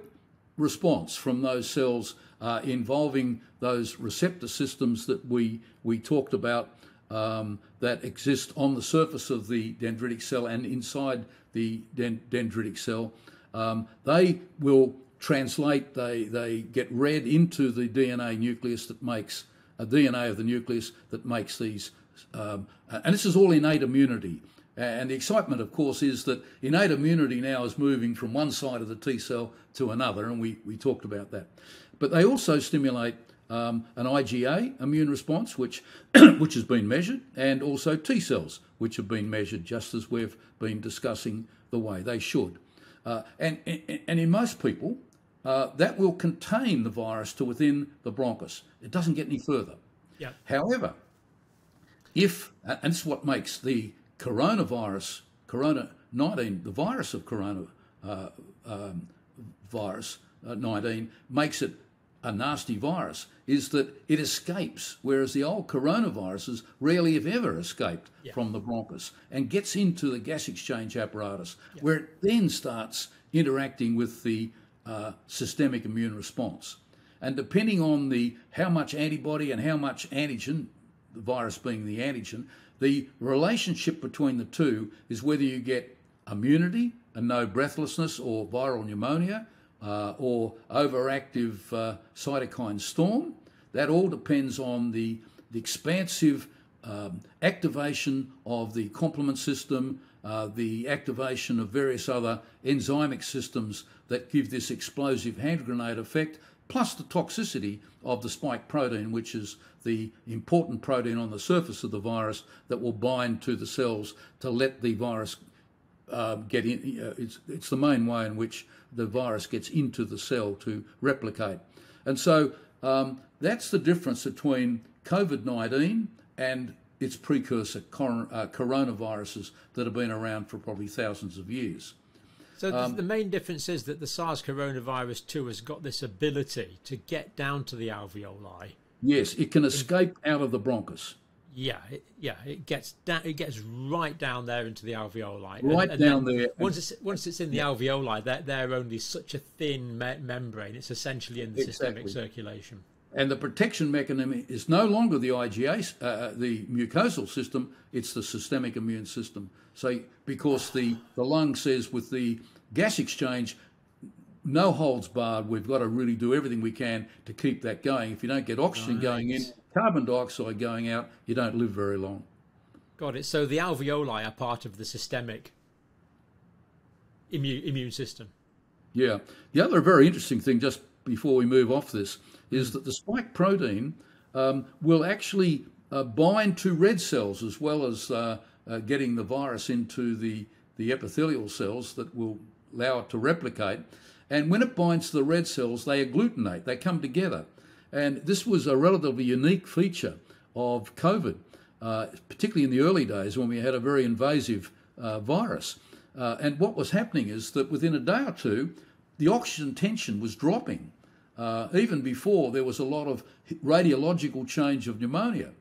response from those cells uh, involving those receptor systems that we, we talked about um, that exist on the surface of the dendritic cell and inside the dendritic cell, um, they will translate, they, they get read into the DNA nucleus that makes a DNA of the nucleus that makes these. Um, and this is all innate immunity. And the excitement, of course, is that innate immunity now is moving from one side of the T cell to another, and we, we talked about that. But they also stimulate um, an IgA immune response, which which has been measured, and also T cells, which have been measured, just as we've been discussing the way they should. Uh, and, and in most people, uh, that will contain the virus to within the bronchus. It doesn't get any further. Yeah. However, if and this is what makes the coronavirus, corona 19, the virus of corona uh, um, virus uh, 19 makes it a nasty virus is that it escapes, whereas the old coronaviruses rarely, if ever, escaped yeah. from the bronchus and gets into the gas exchange apparatus, yeah. where it then starts interacting with the uh, systemic immune response. And depending on the how much antibody and how much antigen, the virus being the antigen, the relationship between the two is whether you get immunity and no breathlessness or viral pneumonia, uh, or overactive uh, cytokine storm. That all depends on the, the expansive um, activation of the complement system, uh, the activation of various other enzymic systems that give this explosive hand grenade effect, plus the toxicity of the spike protein, which is the important protein on the surface of the virus that will bind to the cells to let the virus uh, get in. Uh, it's, it's the main way in which the virus gets into the cell to replicate. And so um, that's the difference between COVID 19 and its precursor cor- uh, coronaviruses that have been around for probably thousands of years. So um, the main difference is that the SARS coronavirus 2 has got this ability to get down to the alveoli. Yes, it can escape out of the bronchus. Yeah, it, yeah, it gets down. It gets right down there into the alveoli. Right and, and down there. Once it's once it's in the yeah. alveoli, they're, they're only such a thin me- membrane. It's essentially in the exactly. systemic circulation. And the protection mechanism is no longer the IgA, uh, uh, the mucosal system. It's the systemic immune system. So because the the lung says with the gas exchange, no holds barred. We've got to really do everything we can to keep that going. If you don't get oxygen right. going in, carbon dioxide going out, you don't live very long. Got it. So the alveoli are part of the systemic immune immune system. Yeah. The other very interesting thing, just before we move off this, is that the spike protein um, will actually uh, bind to red cells as well as uh, uh, getting the virus into the, the epithelial cells that will allow it to replicate. And when it binds to the red cells, they agglutinate, they come together. And this was a relatively unique feature of COVID, uh, particularly in the early days when we had a very invasive uh, virus. Uh, and what was happening is that within a day or two, the oxygen tension was dropping. Uh, even before there was a lot of radiological change of pneumonia.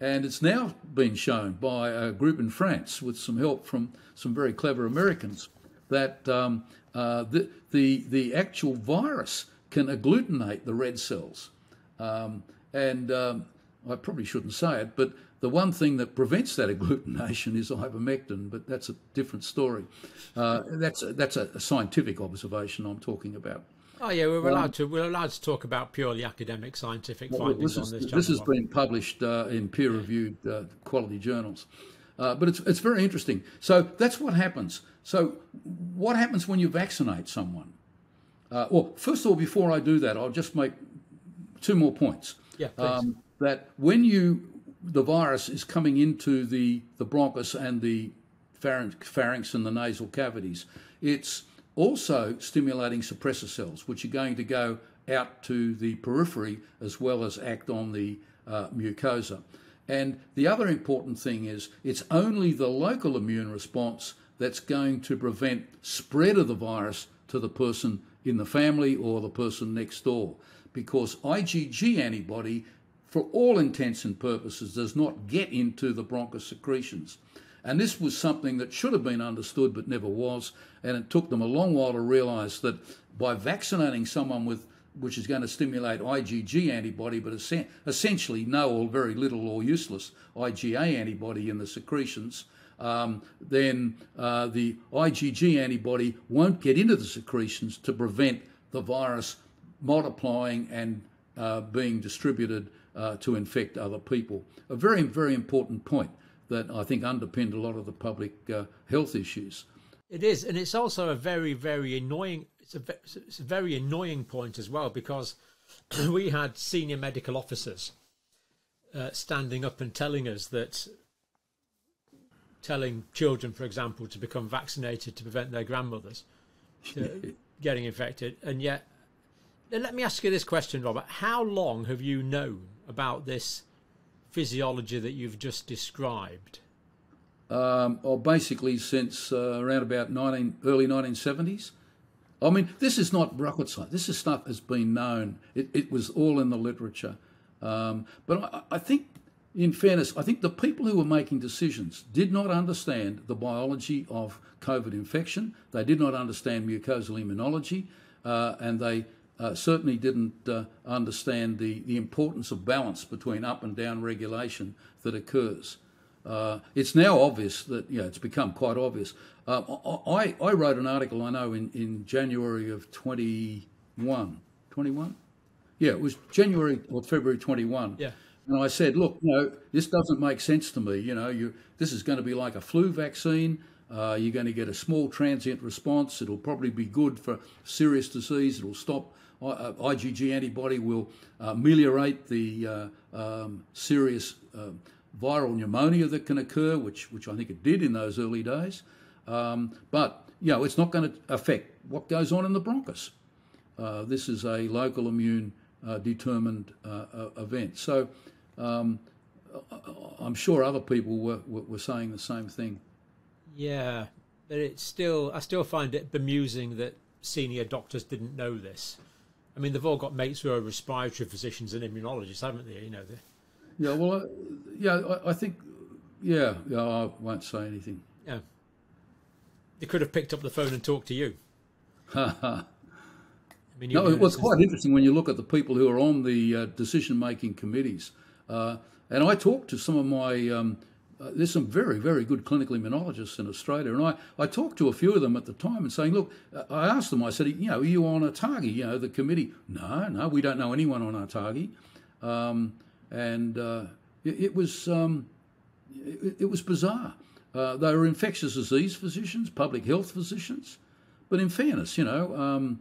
And it's now been shown by a group in France with some help from some very clever Americans that um, uh, the, the, the actual virus can agglutinate the red cells. Um, and um, I probably shouldn't say it, but the one thing that prevents that agglutination is ivermectin, but that's a different story. Uh, that's a, that's a scientific observation I'm talking about. Oh yeah, we're allowed um, to we're allowed to talk about purely academic scientific well, findings this on this. This has been published uh, in peer-reviewed uh, quality journals, uh, but it's it's very interesting. So that's what happens. So what happens when you vaccinate someone? Uh, well, first of all, before I do that, I'll just make two more points. Yeah, um, that when you the virus is coming into the the bronchus and the pharynx and the nasal cavities, it's also stimulating suppressor cells, which are going to go out to the periphery as well as act on the uh, mucosa. And the other important thing is it's only the local immune response that's going to prevent spread of the virus to the person in the family or the person next door. Because IgG antibody, for all intents and purposes, does not get into the bronchus secretions. And this was something that should have been understood but never was. And it took them a long while to realise that by vaccinating someone with which is going to stimulate IgG antibody, but essentially no or very little or useless IgA antibody in the secretions, um, then uh, the IgG antibody won't get into the secretions to prevent the virus multiplying and uh, being distributed uh, to infect other people. A very, very important point that I think underpinned a lot of the public uh, health issues. It is, and it's also a very, very annoying. It's a, it's a very annoying point as well because we had senior medical officers uh, standing up and telling us that telling children, for example, to become vaccinated to prevent their grandmothers getting infected, and yet. Let me ask you this question, Robert. How long have you known about this physiology that you've just described? Um, or basically since uh, around about 19, early 1970s. I mean, this is not rocket science. This is stuff that's been known. It, it was all in the literature. Um, but I, I, think, in fairness, I think the people who were making decisions did not understand the biology of COVID infection. They did not understand mucosal immunology, uh, and they uh, certainly didn't uh, understand the, the importance of balance between up and down regulation that occurs. Uh, it's now obvious that, you know, it's become quite obvious. Uh, I, I wrote an article, I know, in, in January of 21. 21? Yeah, it was January or February 21. Yeah. And I said, look, you know, this doesn't make sense to me. You know, you, this is going to be like a flu vaccine. Uh, you're going to get a small transient response. It'll probably be good for serious disease. It'll stop IgG antibody will uh, ameliorate the uh, um, serious um, viral pneumonia that can occur, which, which I think it did in those early days. Um, but, you know, it's not going to affect what goes on in the bronchus. Uh, this is a local immune uh, determined uh, event. So um, I'm sure other people were, were, were saying the same thing. Yeah, but it's still, I still find it bemusing that senior doctors didn't know this. I mean, they've all got mates who are respiratory physicians and immunologists, haven't they? You know. Yeah. Well, uh, yeah. I, I, think. Yeah. Yeah. I won't say anything. Yeah. They could have picked up the phone and talked to you. I mean, no, it was quite interesting when you look at the people who are on the uh, decision-making committees. Uh, and I talked to some of my um, uh, there's some very, very good clinical immunologists in Australia. And I, I talked to a few of them at the time and saying, look, uh, I asked them, I said, you know, are you on ATAGI, you know, the committee? No, no, we don't know anyone on ATAGI. Um, and uh, it, it, was, um, it, it, was bizarre. Uh, they were infectious disease physicians, public health physicians. But in fairness, you know, um,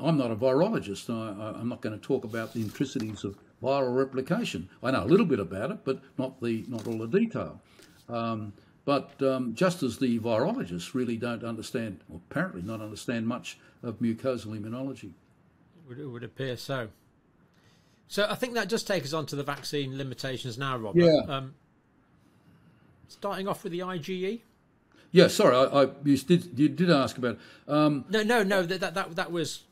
I'm not a virologist. I, am not going to talk about the intricacies of viral replication. I know a little bit about it, but not the not all the detail. Um, but um, just as the virologists really don't understand, or apparently not understand much of mucosal immunology. It would, it would appear so. So I think that just takes us on to the vaccine limitations now, Robert. Yeah. Um, starting off with the IgE. Yeah, sorry, I, I you did you did ask about. Um, no, no, no. That that that was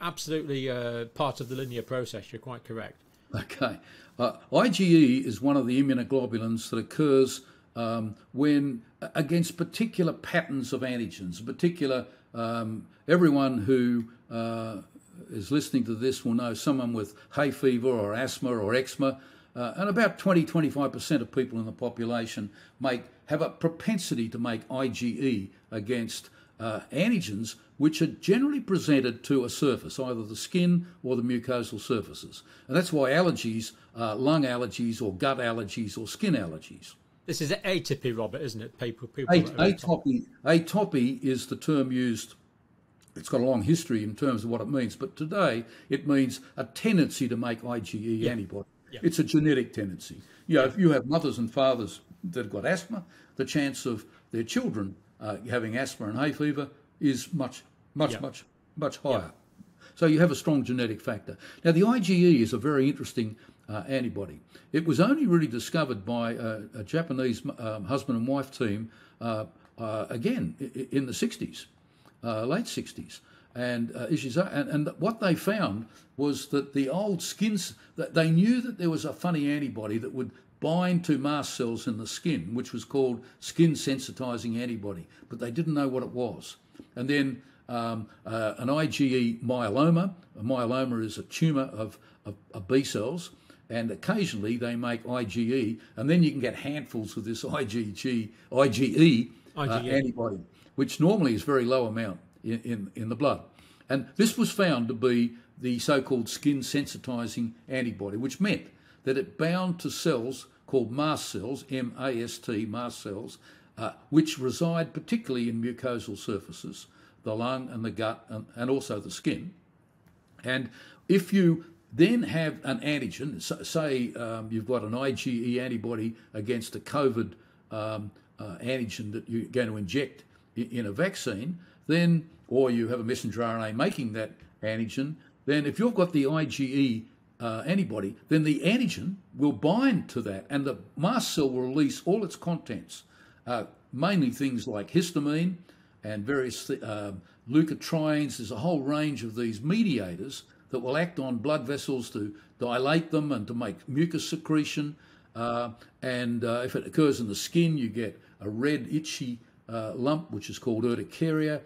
absolutely uh, part of the linear process. You're quite correct. Okay, uh, IgE is one of the immunoglobulins that occurs um, when against particular patterns of antigens. Particular, um, everyone who uh, is listening to this will know someone with hay fever or asthma or eczema. Uh, and about 20 25% of people in the population make have a propensity to make IgE against uh, antigens which are generally presented to a surface, either the skin or the mucosal surfaces. And that's why allergies are lung allergies or gut allergies or skin allergies. This is atopy, Robert, isn't it? People, people atopy, atopy is the term used. It's got a long history in terms of what it means, but today it means a tendency to make IgE yeah. antibody. Yeah. It's a genetic tendency. You know, if you have mothers and fathers that have got asthma, the chance of their children uh, having asthma and hay fever is much, much, yeah. much, much higher. So you have a strong genetic factor. Now, the IgE is a very interesting uh, antibody. It was only really discovered by a, a Japanese um, husband and wife team, uh, uh, again, in the 60s, uh, late 60s. And, uh, and, and what they found was that the old skins, that they knew that there was a funny antibody that would bind to mast cells in the skin, which was called skin sensitizing antibody, but they didn't know what it was. And then um, uh, an IgE myeloma, a myeloma is a tumour of, of, of, B cells, and occasionally they make IgE, and then you can get handfuls of this IgG, IgE, uh, antibody, which normally is very low amount in, in, in the blood. And this was found to be the so called skin sensitizing antibody, which meant that it bound to cells called mast cells, M A S T, mast cells, uh, which reside particularly in mucosal surfaces, the lung and the gut, and, and also the skin. And if you then have an antigen, say um, you've got an IgE antibody against a COVID um, uh, antigen that you're going to inject in a vaccine, then, or you have a messenger RNA making that antigen, then if you've got the IgE uh, antibody, then the antigen will bind to that and the mast cell will release all its contents, uh, mainly things like histamine and various uh, leukotrienes. There's a whole range of these mediators that will act on blood vessels to dilate them and to make mucus secretion. Uh, and uh, if it occurs in the skin, you get a red, itchy uh, lump, which is called urticaria.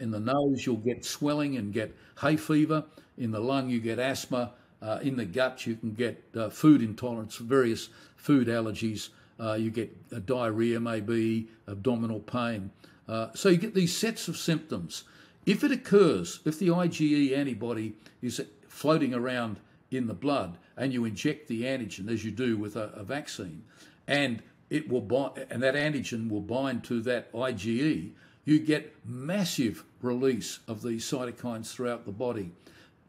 in the nose, you'll get swelling and get hay fever. In the lung, you get asthma uh, in the gut, you can get uh, food intolerance, various food allergies. Uh, you get diarrhea, maybe abdominal pain. Uh, so you get these sets of symptoms. If it occurs, if the IgE antibody is floating around in the blood, and you inject the antigen as you do with a, a vaccine, and it will bind, and that antigen will bind to that IgE, you get massive release of these cytokines throughout the body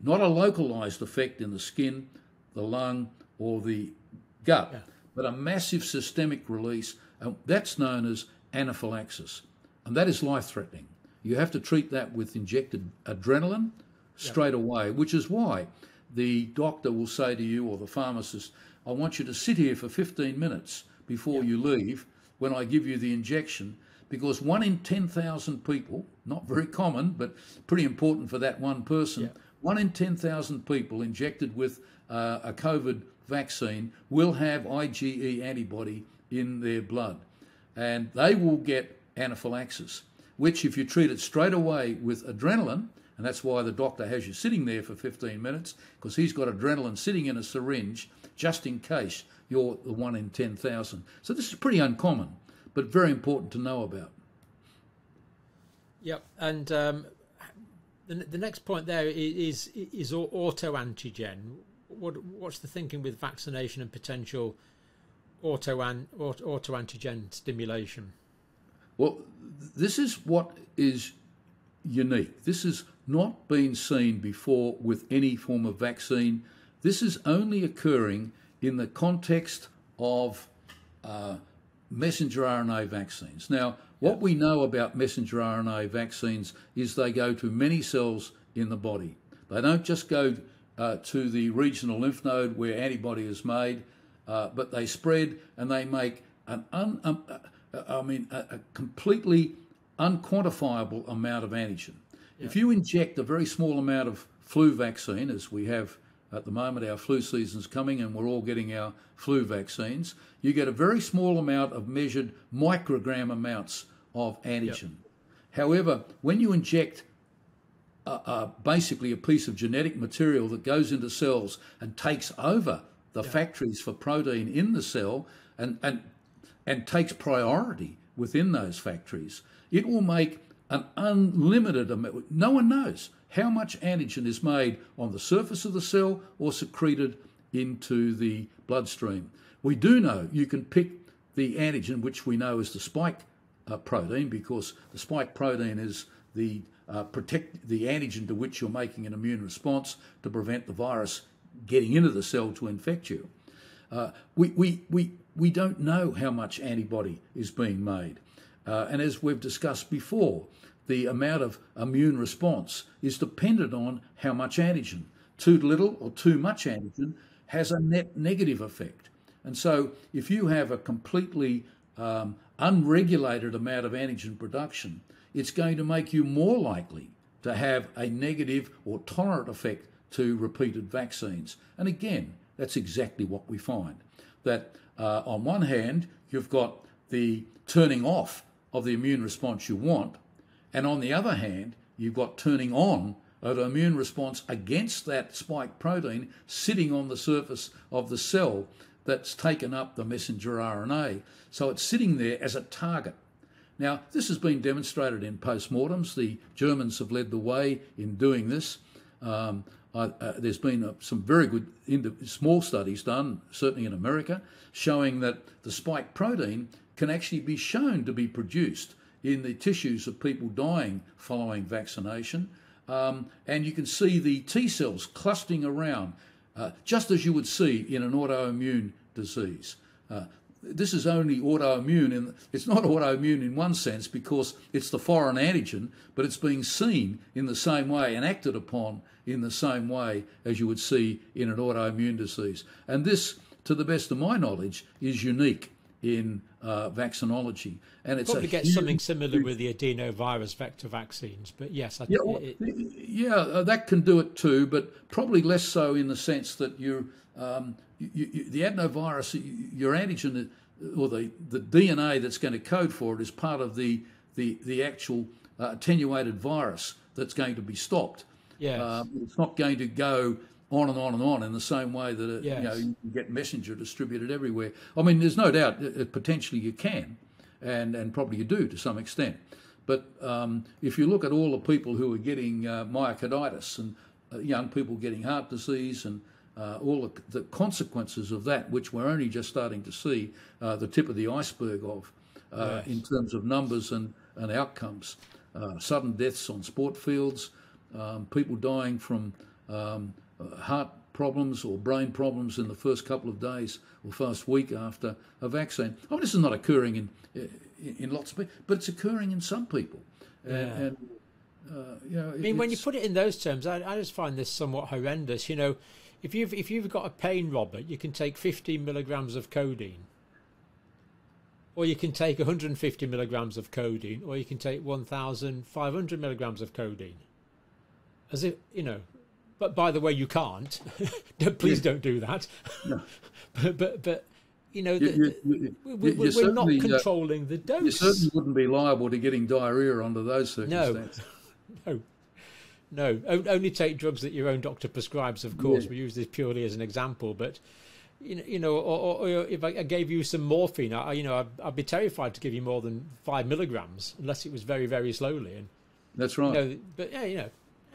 not a localized effect in the skin, the lung, or the gut, yeah. but a massive systemic release. And that's known as anaphylaxis. And that is life threatening. You have to treat that with injected adrenaline straight yeah. away, which is why the doctor will say to you or the pharmacist, I want you to sit here for 15 minutes before yeah. you leave when I give you the injection because one in 10,000 people, not very common, but pretty important for that one person, yeah. One in 10,000 people injected with uh, a COVID vaccine will have IgE antibody in their blood, and they will get anaphylaxis, which, if you treat it straight away with adrenaline, and that's why the doctor has you sitting there for 15 minutes, because he's got adrenaline sitting in a syringe just in case you're the one in 10,000. So this is pretty uncommon, but very important to know about. Yep, and um, the, the next point there is is auto antigen. What what's the thinking with vaccination and potential auto auto antigen stimulation? Well, this is what is unique. This has not been seen before with any form of vaccine. This is only occurring in the context of uh, messenger RNA vaccines. Now, what we know about messenger RNA vaccines is they go to many cells in the body. They don't just go uh, to the regional lymph node where antibody is made, uh, but they spread and they make an un, um, I mean, a, a completely unquantifiable amount of antigen. Yeah. If you inject a very small amount of flu vaccine, as we have at the moment, our flu season's coming and we're all getting our flu vaccines, you get a very small amount of measured microgram amounts of antigen. Yep. However, when you inject basically a piece of genetic material that goes into cells and takes over the yep. factories for protein in the cell and, and, and takes priority within those factories, it will make an unlimited amount. No one knows how much antigen is made on the surface of the cell or secreted into the bloodstream. We do know you can pick the antigen, which we know is the spike uh, protein, because the spike protein is the uh, protect the antigen to which you're making an immune response to prevent the virus getting into the cell to infect you. Uh, we, we, we, we don't know how much antibody is being made. Uh, and as we've discussed before, the amount of immune response is dependent on how much antigen. Too little or too much antigen has a net negative effect. And so, if you have a completely um, unregulated amount of antigen production, it's going to make you more likely to have a negative or tolerant effect to repeated vaccines. And again, that's exactly what we find. That uh, on one hand, you've got the turning off of the immune response you want, and on the other hand, you've got turning on of an immune response against that spike protein sitting on the surface of the cell that's taken up the messenger RNA. So it's sitting there as a target. Now, this has been demonstrated in postmortems. The Germans have led the way in doing this. Um, uh, there's been uh, some very good small studies done, certainly in America, showing that the spike protein can actually be shown to be produced in the tissues of people dying following vaccination. Um, and you can see the T cells clustering around, uh, just as you would see in an autoimmune disease. Uh, this is only autoimmune, and it's not autoimmune in one sense because it's the foreign antigen, but it's being seen in the same way and acted upon in the same way as you would see in an autoimmune disease. And this, to the best of my knowledge, is unique in uh, vaccinology. And it's probably get huge, something similar with the adenovirus vector vaccines, but yes, I yeah, it, yeah, uh, that can do it too, but probably less so in the sense that you, um, you, you, the adenovirus, your antigen uh, or the, the DNA that's going to code for it is part of the the the actual uh, attenuated virus that's going to be stopped. Yeah, uh, it's not going to go on and on and on in the same way that it, yes. you know you get messenger distributed everywhere. I mean, there's no doubt it, potentially you can, and and probably you do to some extent. But um, if you look at all the people who are getting uh, myocarditis and uh, young people getting heart disease and uh, all the, the, consequences of that, which we're only just starting to see uh, the tip of the iceberg of uh, yes. in terms of numbers and, and outcomes. Uh, sudden deaths on sport fields, um, people dying from um, heart problems or brain problems in the first couple of days or first week after a vaccine. I mean, this is not occurring in in, lots of people, but it's occurring in some people. Yeah. And, uh, you know, I mean, when you put it in those terms, I, I just find this somewhat horrendous. You know, if you've if you've got a pain, Robert, you can take 15 milligrams of codeine, or you can take 150 milligrams of codeine, or you can take 1,500 milligrams of codeine. As if you know, but by the way, you can't. Please don't do that. No. but, but, but you know, you, you, we, are not uh, controlling uh, the dose. You certainly wouldn't be liable to getting diarrhea under those circumstances. No, no, no. Only take drugs that your own doctor prescribes. Of course, yeah. we use this purely as an example, but you know, you know, or, or, if I gave you some morphine, I, you know, I'd, I'd, be terrified to give you more than five milligrams unless it was very, very slowly. And that's right. You know, but yeah, you know,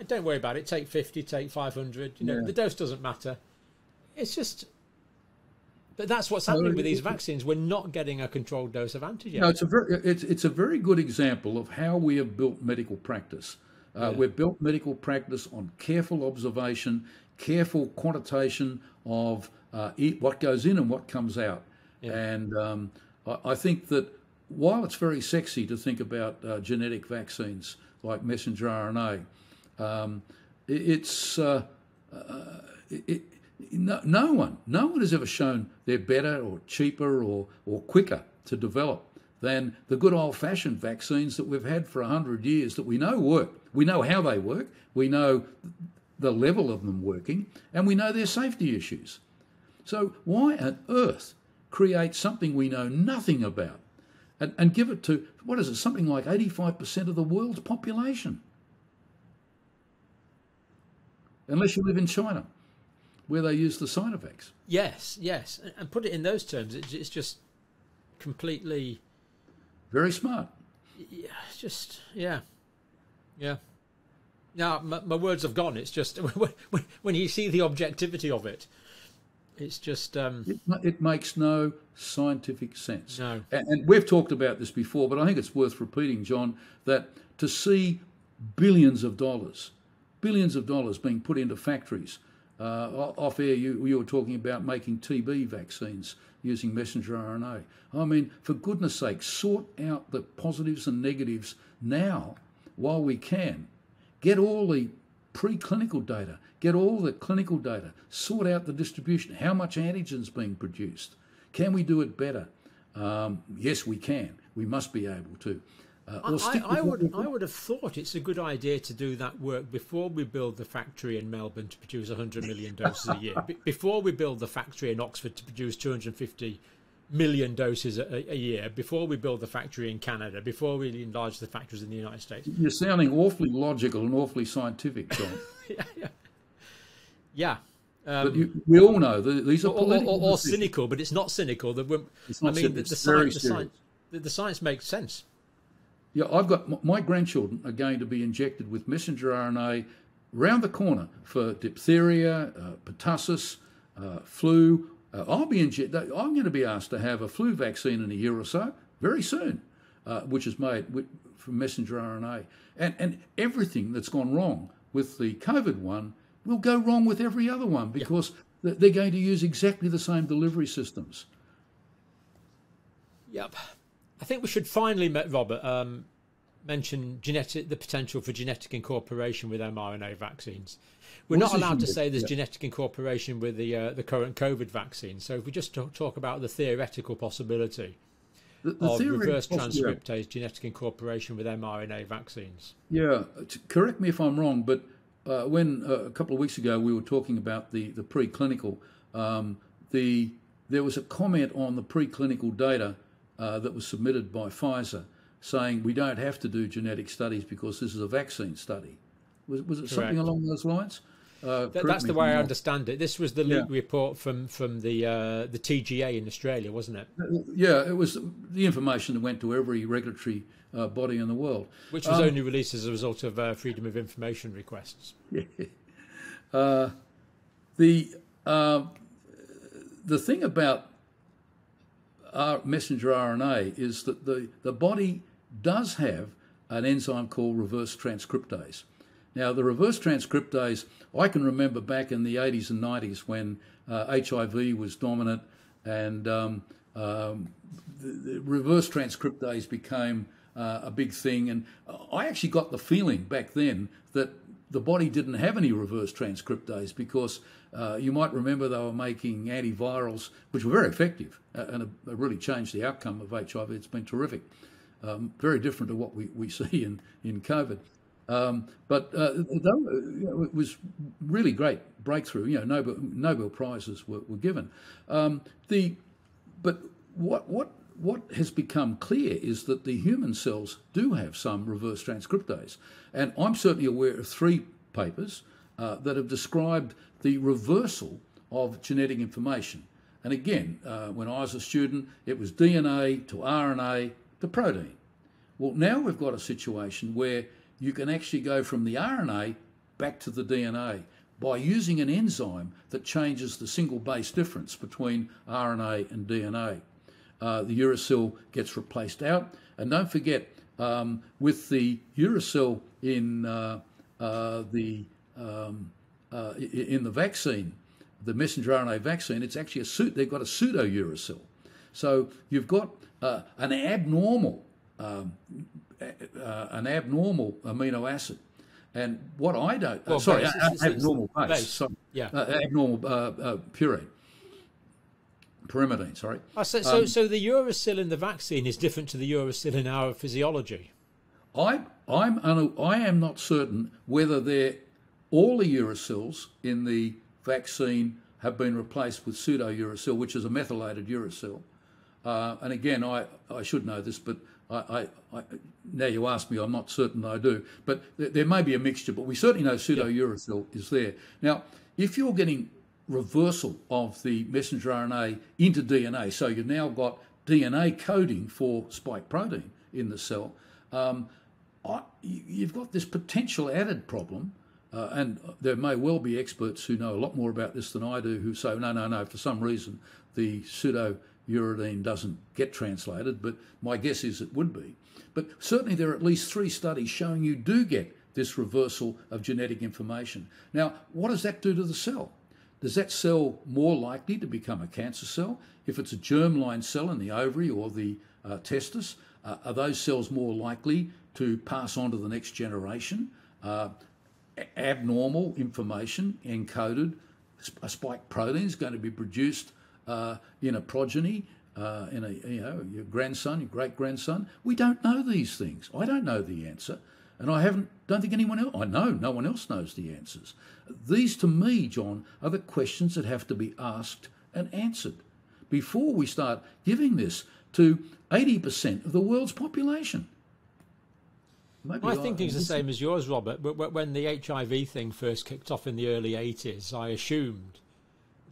don't worry about it. Take 50, take 500. You know, yeah. the dose doesn't matter. It's just. But that's what's happening with these vaccines. We're not getting a controlled dose of antigen. No, it's a very, it's, it's a very good example of how we have built medical practice. Uh, yeah. We've built medical practice on careful observation, careful quantitation of uh, what goes in and what comes out. Yeah. And um, I, I, think that while it's very sexy to think about uh, genetic vaccines like messenger RNA, um, it, it's uh, uh, it, no, no, one, no one has ever shown they're better or cheaper or, or quicker to develop than the good old fashioned vaccines that we've had for 100 years that we know work. We know how they work, we know the level of them working, and we know their safety issues. So, why on earth create something we know nothing about and, and give it to, what is it, something like 85% of the world's population? Unless you live in China, where they use the Sinovacs. Yes, yes. And put it in those terms, it's just completely. Very smart. Yeah, just, yeah. Yeah. Now, my, my, words have gone. It's just when, when, you see the objectivity of it, it's just. Um, it, it, makes no scientific sense. No. And, and, we've talked about this before, but I think it's worth repeating, John, that to see billions of dollars, billions of dollars being put into factories. Uh, off air, you, you were talking about making TB vaccines using messenger RNA. I mean, for goodness sake, sort out the positives and negatives now while we can Get all the preclinical data, get all the clinical data, sort out the distribution, how much antigen's being produced. Can we do it better? Um, yes, we can. We must be able to. Uh, I, I would, I would have thought it's a good idea to do that work before we build the factory in Melbourne to produce 100 million doses a year. before we build the factory in Oxford to produce 250 million doses a, a, year before we build the factory in Canada, before we enlarge the factories in the United States. You're sounding awfully logical and awfully scientific, John. yeah. yeah. yeah. Um, but you, we all know that these are or, or, or, or cynical, but it's not cynical. That it's not I mean, the, the, science, the, science, the science makes sense. Yeah, I've got my grandchildren are going to be injected with messenger RNA round the corner for diphtheria, uh, pertussis, uh, flu, uh, I'll be inject- I'm going to be asked to have a flu vaccine in a year or so, very soon, uh, which is made with, from messenger RNA. And, and everything that's gone wrong with the COVID one will go wrong with every other one because yeah. they're going to use exactly the same delivery systems. Yep. I think we should finally, Robert, um, mention genetic the potential for genetic incorporation with mRNA vaccines. We're not allowed to say there's yeah. genetic incorporation with the uh, the current COVID vaccine. So if we just talk, talk about the theoretical possibility the, the of reverse transcriptase yeah. genetic incorporation with mRNA vaccines. Yeah, correct me if I'm wrong, but uh, when uh, a couple of weeks ago we were talking about the the preclinical, um, the there was a comment on the preclinical data uh, that was submitted by Pfizer saying we don't have to do genetic studies because this is a vaccine study. Was, was it something along those lines? Uh, that, that's the way I understand it. This was the leak yeah. report from from the uh, the TGA in Australia, wasn't it? Yeah, it was the information that went to every regulatory uh, body in the world, which was um, only released as a result of uh, freedom of information requests. Yeah. Uh, the the thing about messenger RNA is that the the body does have an enzyme called reverse transcriptase. Now, the reverse transcriptase, I can remember back in the 80s and 90s when uh, HIV was dominant and um, um, the, the, reverse transcriptase became uh, a big thing. And I actually got the feeling back then that the body didn't have any reverse transcriptase because uh, you might remember they were making antivirals, which were very effective uh, and really changed the outcome of HIV. It's been terrific. Um, very different to what we, we see in, in COVID. Um, but uh, it was really great breakthrough. You know, Nobel, Nobel prizes were, were given. Um, the but what what what has become clear is that the human cells do have some reverse transcriptase, and I'm certainly aware of three papers uh, that have described the reversal of genetic information. And again, uh, when I was a student, it was DNA to RNA to protein. Well, now we've got a situation where you can actually go from the RNA back to the DNA by using an enzyme that changes the single base difference between RNA and DNA. Uh, the uracil gets replaced out, and don't forget, um, with the uracil in uh, uh, the um, uh, in the vaccine, the messenger RNA vaccine, it's actually a suit. They've got a pseudo uracil, so you've got uh, an abnormal um, uh, an abnormal amino acid. And what I don't, well, sorry, base, abnormal base, base. Sorry, yeah, uh, abnormal purine. Pyrimidine, sorry. Oh, so, so, um, so the uracil in the vaccine is different to the uracil in our physiology. I, I'm, I am not certain whether they're all the uracils in the vaccine have been replaced with pseudouracil, which is a methylated uracil. Uh, and again, I, I should know this, but I, I, I, now you ask me, I'm not certain I do. But th- there may be a mixture, but we certainly know pseudouracil yeah. is there. Now, if you're getting reversal of the messenger RNA into DNA, so you've now got DNA coding for spike protein in the cell, um, I, you've got this potential added problem uh, and there may well be experts who know a lot more about this than I do who say, no, no, no, for some reason the pseudo uridine doesn't get translated, but my guess is it would be. But certainly there are at least three studies showing you do get this reversal of genetic information. Now, what does that do to the cell? Does that cell more likely to become a cancer cell? If it's a germline cell in the ovary or the uh, testis, uh, are those cells more likely to pass on to the next generation? Uh, abnormal information encoded. A spike protein is going to be produced uh, in a progeny, uh, in a you know your grandson, your great grandson. We don't know these things. I don't know the answer, and I haven't. Don't think anyone else. I know no one else knows the answers. These, to me, John, are the questions that have to be asked and answered before we start giving this to 80% of the world's population. Maybe My thinking is the same as yours, Robert. But when the HIV thing first kicked off in the early 80s, I assumed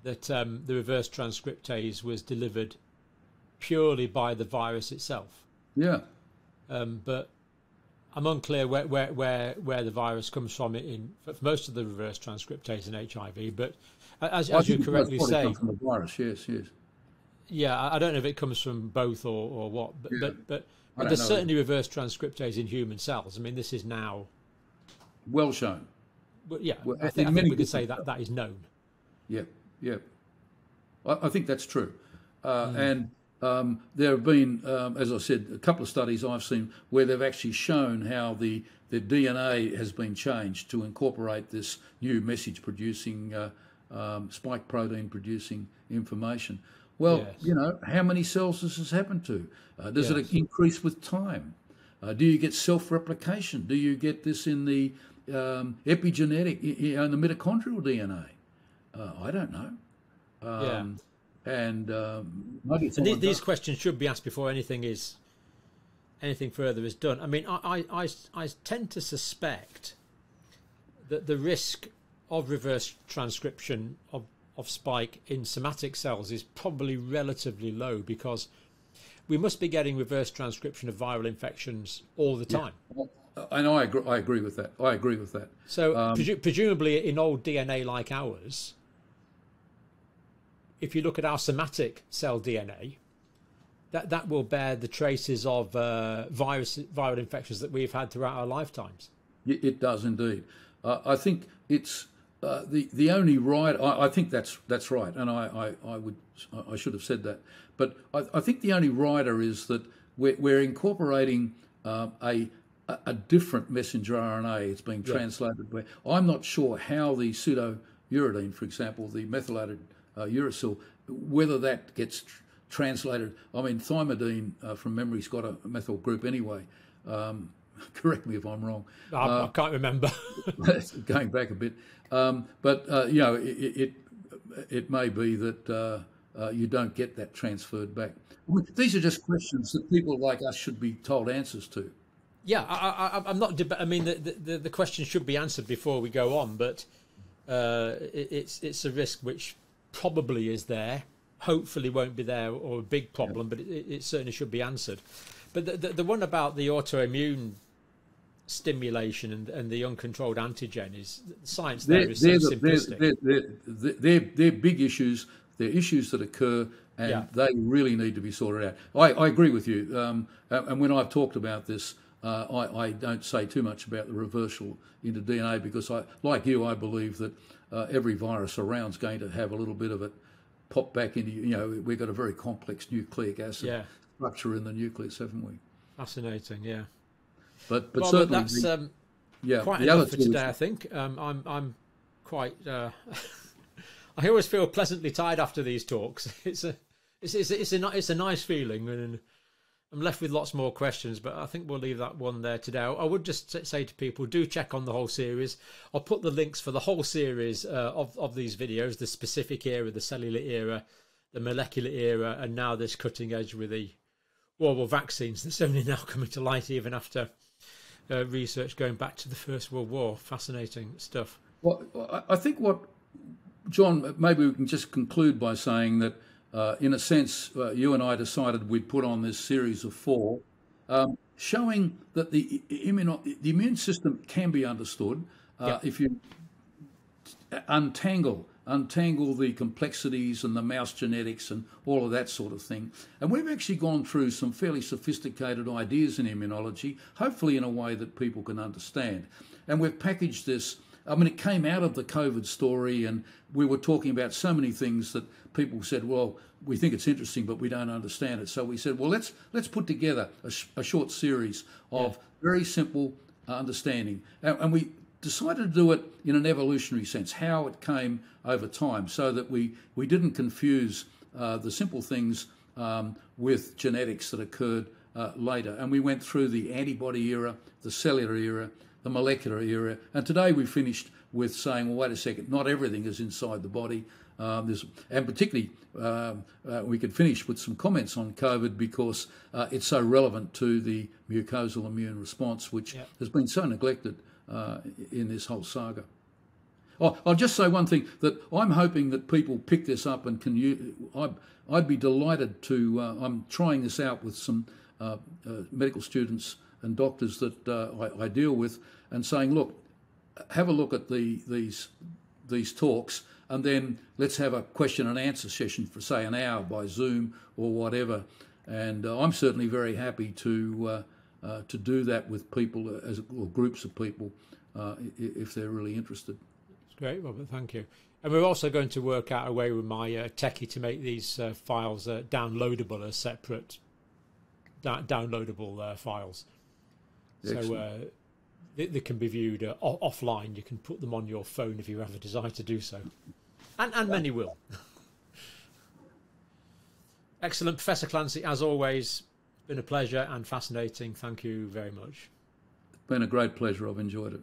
that um, the reverse transcriptase was delivered purely by the virus itself. Yeah. Um, but I'm unclear where, where, where, where the virus comes from in for most of the reverse transcriptase in HIV. But as, well, as you correctly say, from the virus. Yes, yes. Yeah, I don't know if it comes from both or, or what, but yeah. but, but but there's certainly reverse transcriptase in human cells. I mean, this is now well shown. But yeah, well, I, think, I think we could say that that is known. Yeah, yeah. I, I think that's true. Uh, mm. And um, there have been, um, as I said, a couple of studies I've seen where they've actually shown how the, the DNA has been changed to incorporate this new message producing, uh, um, spike protein producing information. Well, yes. you know, how many cells does this happen to? Uh, does yes. it increase with time? Uh, do you get self-replication? Do you get this in the um, epigenetic, you know, in the mitochondrial DNA? Uh, I don't know. Um, yeah. And, um, and these, these questions should be asked before anything is anything further is done. I mean, I, I, I tend to suspect that the risk of reverse transcription of of spike in somatic cells is probably relatively low because we must be getting reverse transcription of viral infections all the time. Yeah. And I agree, I agree with that. I agree with that. So, um, presu- presumably, in old DNA like ours, if you look at our somatic cell DNA, that, that will bear the traces of uh, virus viral infections that we've had throughout our lifetimes. It does indeed. Uh, I think it's uh, the the only right, I, I, think that's that's right, and I, I, I, would I should have said that, but I, I think the only rider is that we're, we're incorporating uh, a a different messenger RNA. It's being translated. Yeah. I'm not sure how the pseudo uridine, for example, the methylated uh, uracil, whether that gets tr- translated. I mean, thymidine uh, from memory's got a methyl group anyway. Um, correct me if I'm wrong. I, I uh, can't remember. going back a bit, um, but uh, you know, it, it, it may be that uh, uh, you don't get that transferred back. These are just questions that people like us should be told answers to. Yeah, I, am not. Deb- I mean, the, the, the question should be answered before we go on, but uh, it, it's it's a risk which probably is there. Hopefully, won't be there or a big problem, but it, it, certainly should be answered. But the, the, the one about the autoimmune stimulation and, and the uncontrolled antigen is the science there they're, is so the, simplistic. They're, they're, they're, they're, big issues. They're issues that occur and yeah. they really need to be sorted out. I, I agree with you. Um, and when I've talked about this, uh, I, I, don't say too much about the reversal into DNA because, I, like you, I believe that uh, every virus around is going to have a little bit of it pop back into, you know, we've got a very complex nucleic acid yeah. structure in the nucleus, haven't we? Fascinating, yeah. But but well, certainly that's the, um, yeah, quite enough for today. I think um, I'm I'm quite. Uh, I always feel pleasantly tired after these talks. It's a it's it's it's a it's a nice feeling, and I'm left with lots more questions. But I think we'll leave that one there today. I would just say to people, do check on the whole series. I'll put the links for the whole series uh, of of these videos, the specific era, the cellular era, the molecular era, and now this cutting edge with the World vaccines that's only now coming to light, even after uh, research going back to the First World War. Fascinating stuff. Well, I think what John, maybe we can just conclude by saying that, uh, in a sense, uh, you and I decided we'd put on this series of four, um, showing that the, immuno- the immune system can be understood uh, if you untangle untangle the complexities and the mouse genetics and all of that sort of thing. And we've actually gone through some fairly sophisticated ideas in immunology, hopefully in a way that people can understand. And we've packaged this I mean, it came out of the COVID story, and we were talking about so many things that people said, "Well, we think it's interesting, but we don't understand it." So we said, "Well, let's let's put together a, sh- a short series of very simple uh, understanding," and, and, we decided to do it in an evolutionary sense, how it came over time, so that we we didn't confuse uh, the simple things um, with genetics that occurred uh, later, and we went through the antibody era, the cellular era the molecular area. And today we finished with saying, well, wait a second, not everything is inside the body. Um, and particularly, um, uh, we could finish with some comments on COVID because uh, it's so relevant to the mucosal immune response, which yep. has been so neglected uh, in this whole saga. Oh, I'll just say one thing that I'm hoping that people pick this up and can use. I'd, I'd be delighted to. Uh, I'm trying this out with some uh, uh, medical students and doctors that I, I deal with and saying, look, have a look at the these these talks, and then let's have a question and answer session for say an hour by Zoom or whatever. And uh, I'm certainly very happy to uh, uh, to do that with people uh, as or groups of people uh, if they're really interested. It's great, Robert. Thank you. And we're also going to work out a way with my uh, techie to make these files downloadable as separate da- downloadable files. Excellent. So they, they can be viewed uh, offline. You can put them on your phone if you ever desire to do so, and and many will. Excellent, Professor Clancy. As always, been a pleasure and fascinating. Thank you very much. It's been a great pleasure. I've enjoyed it.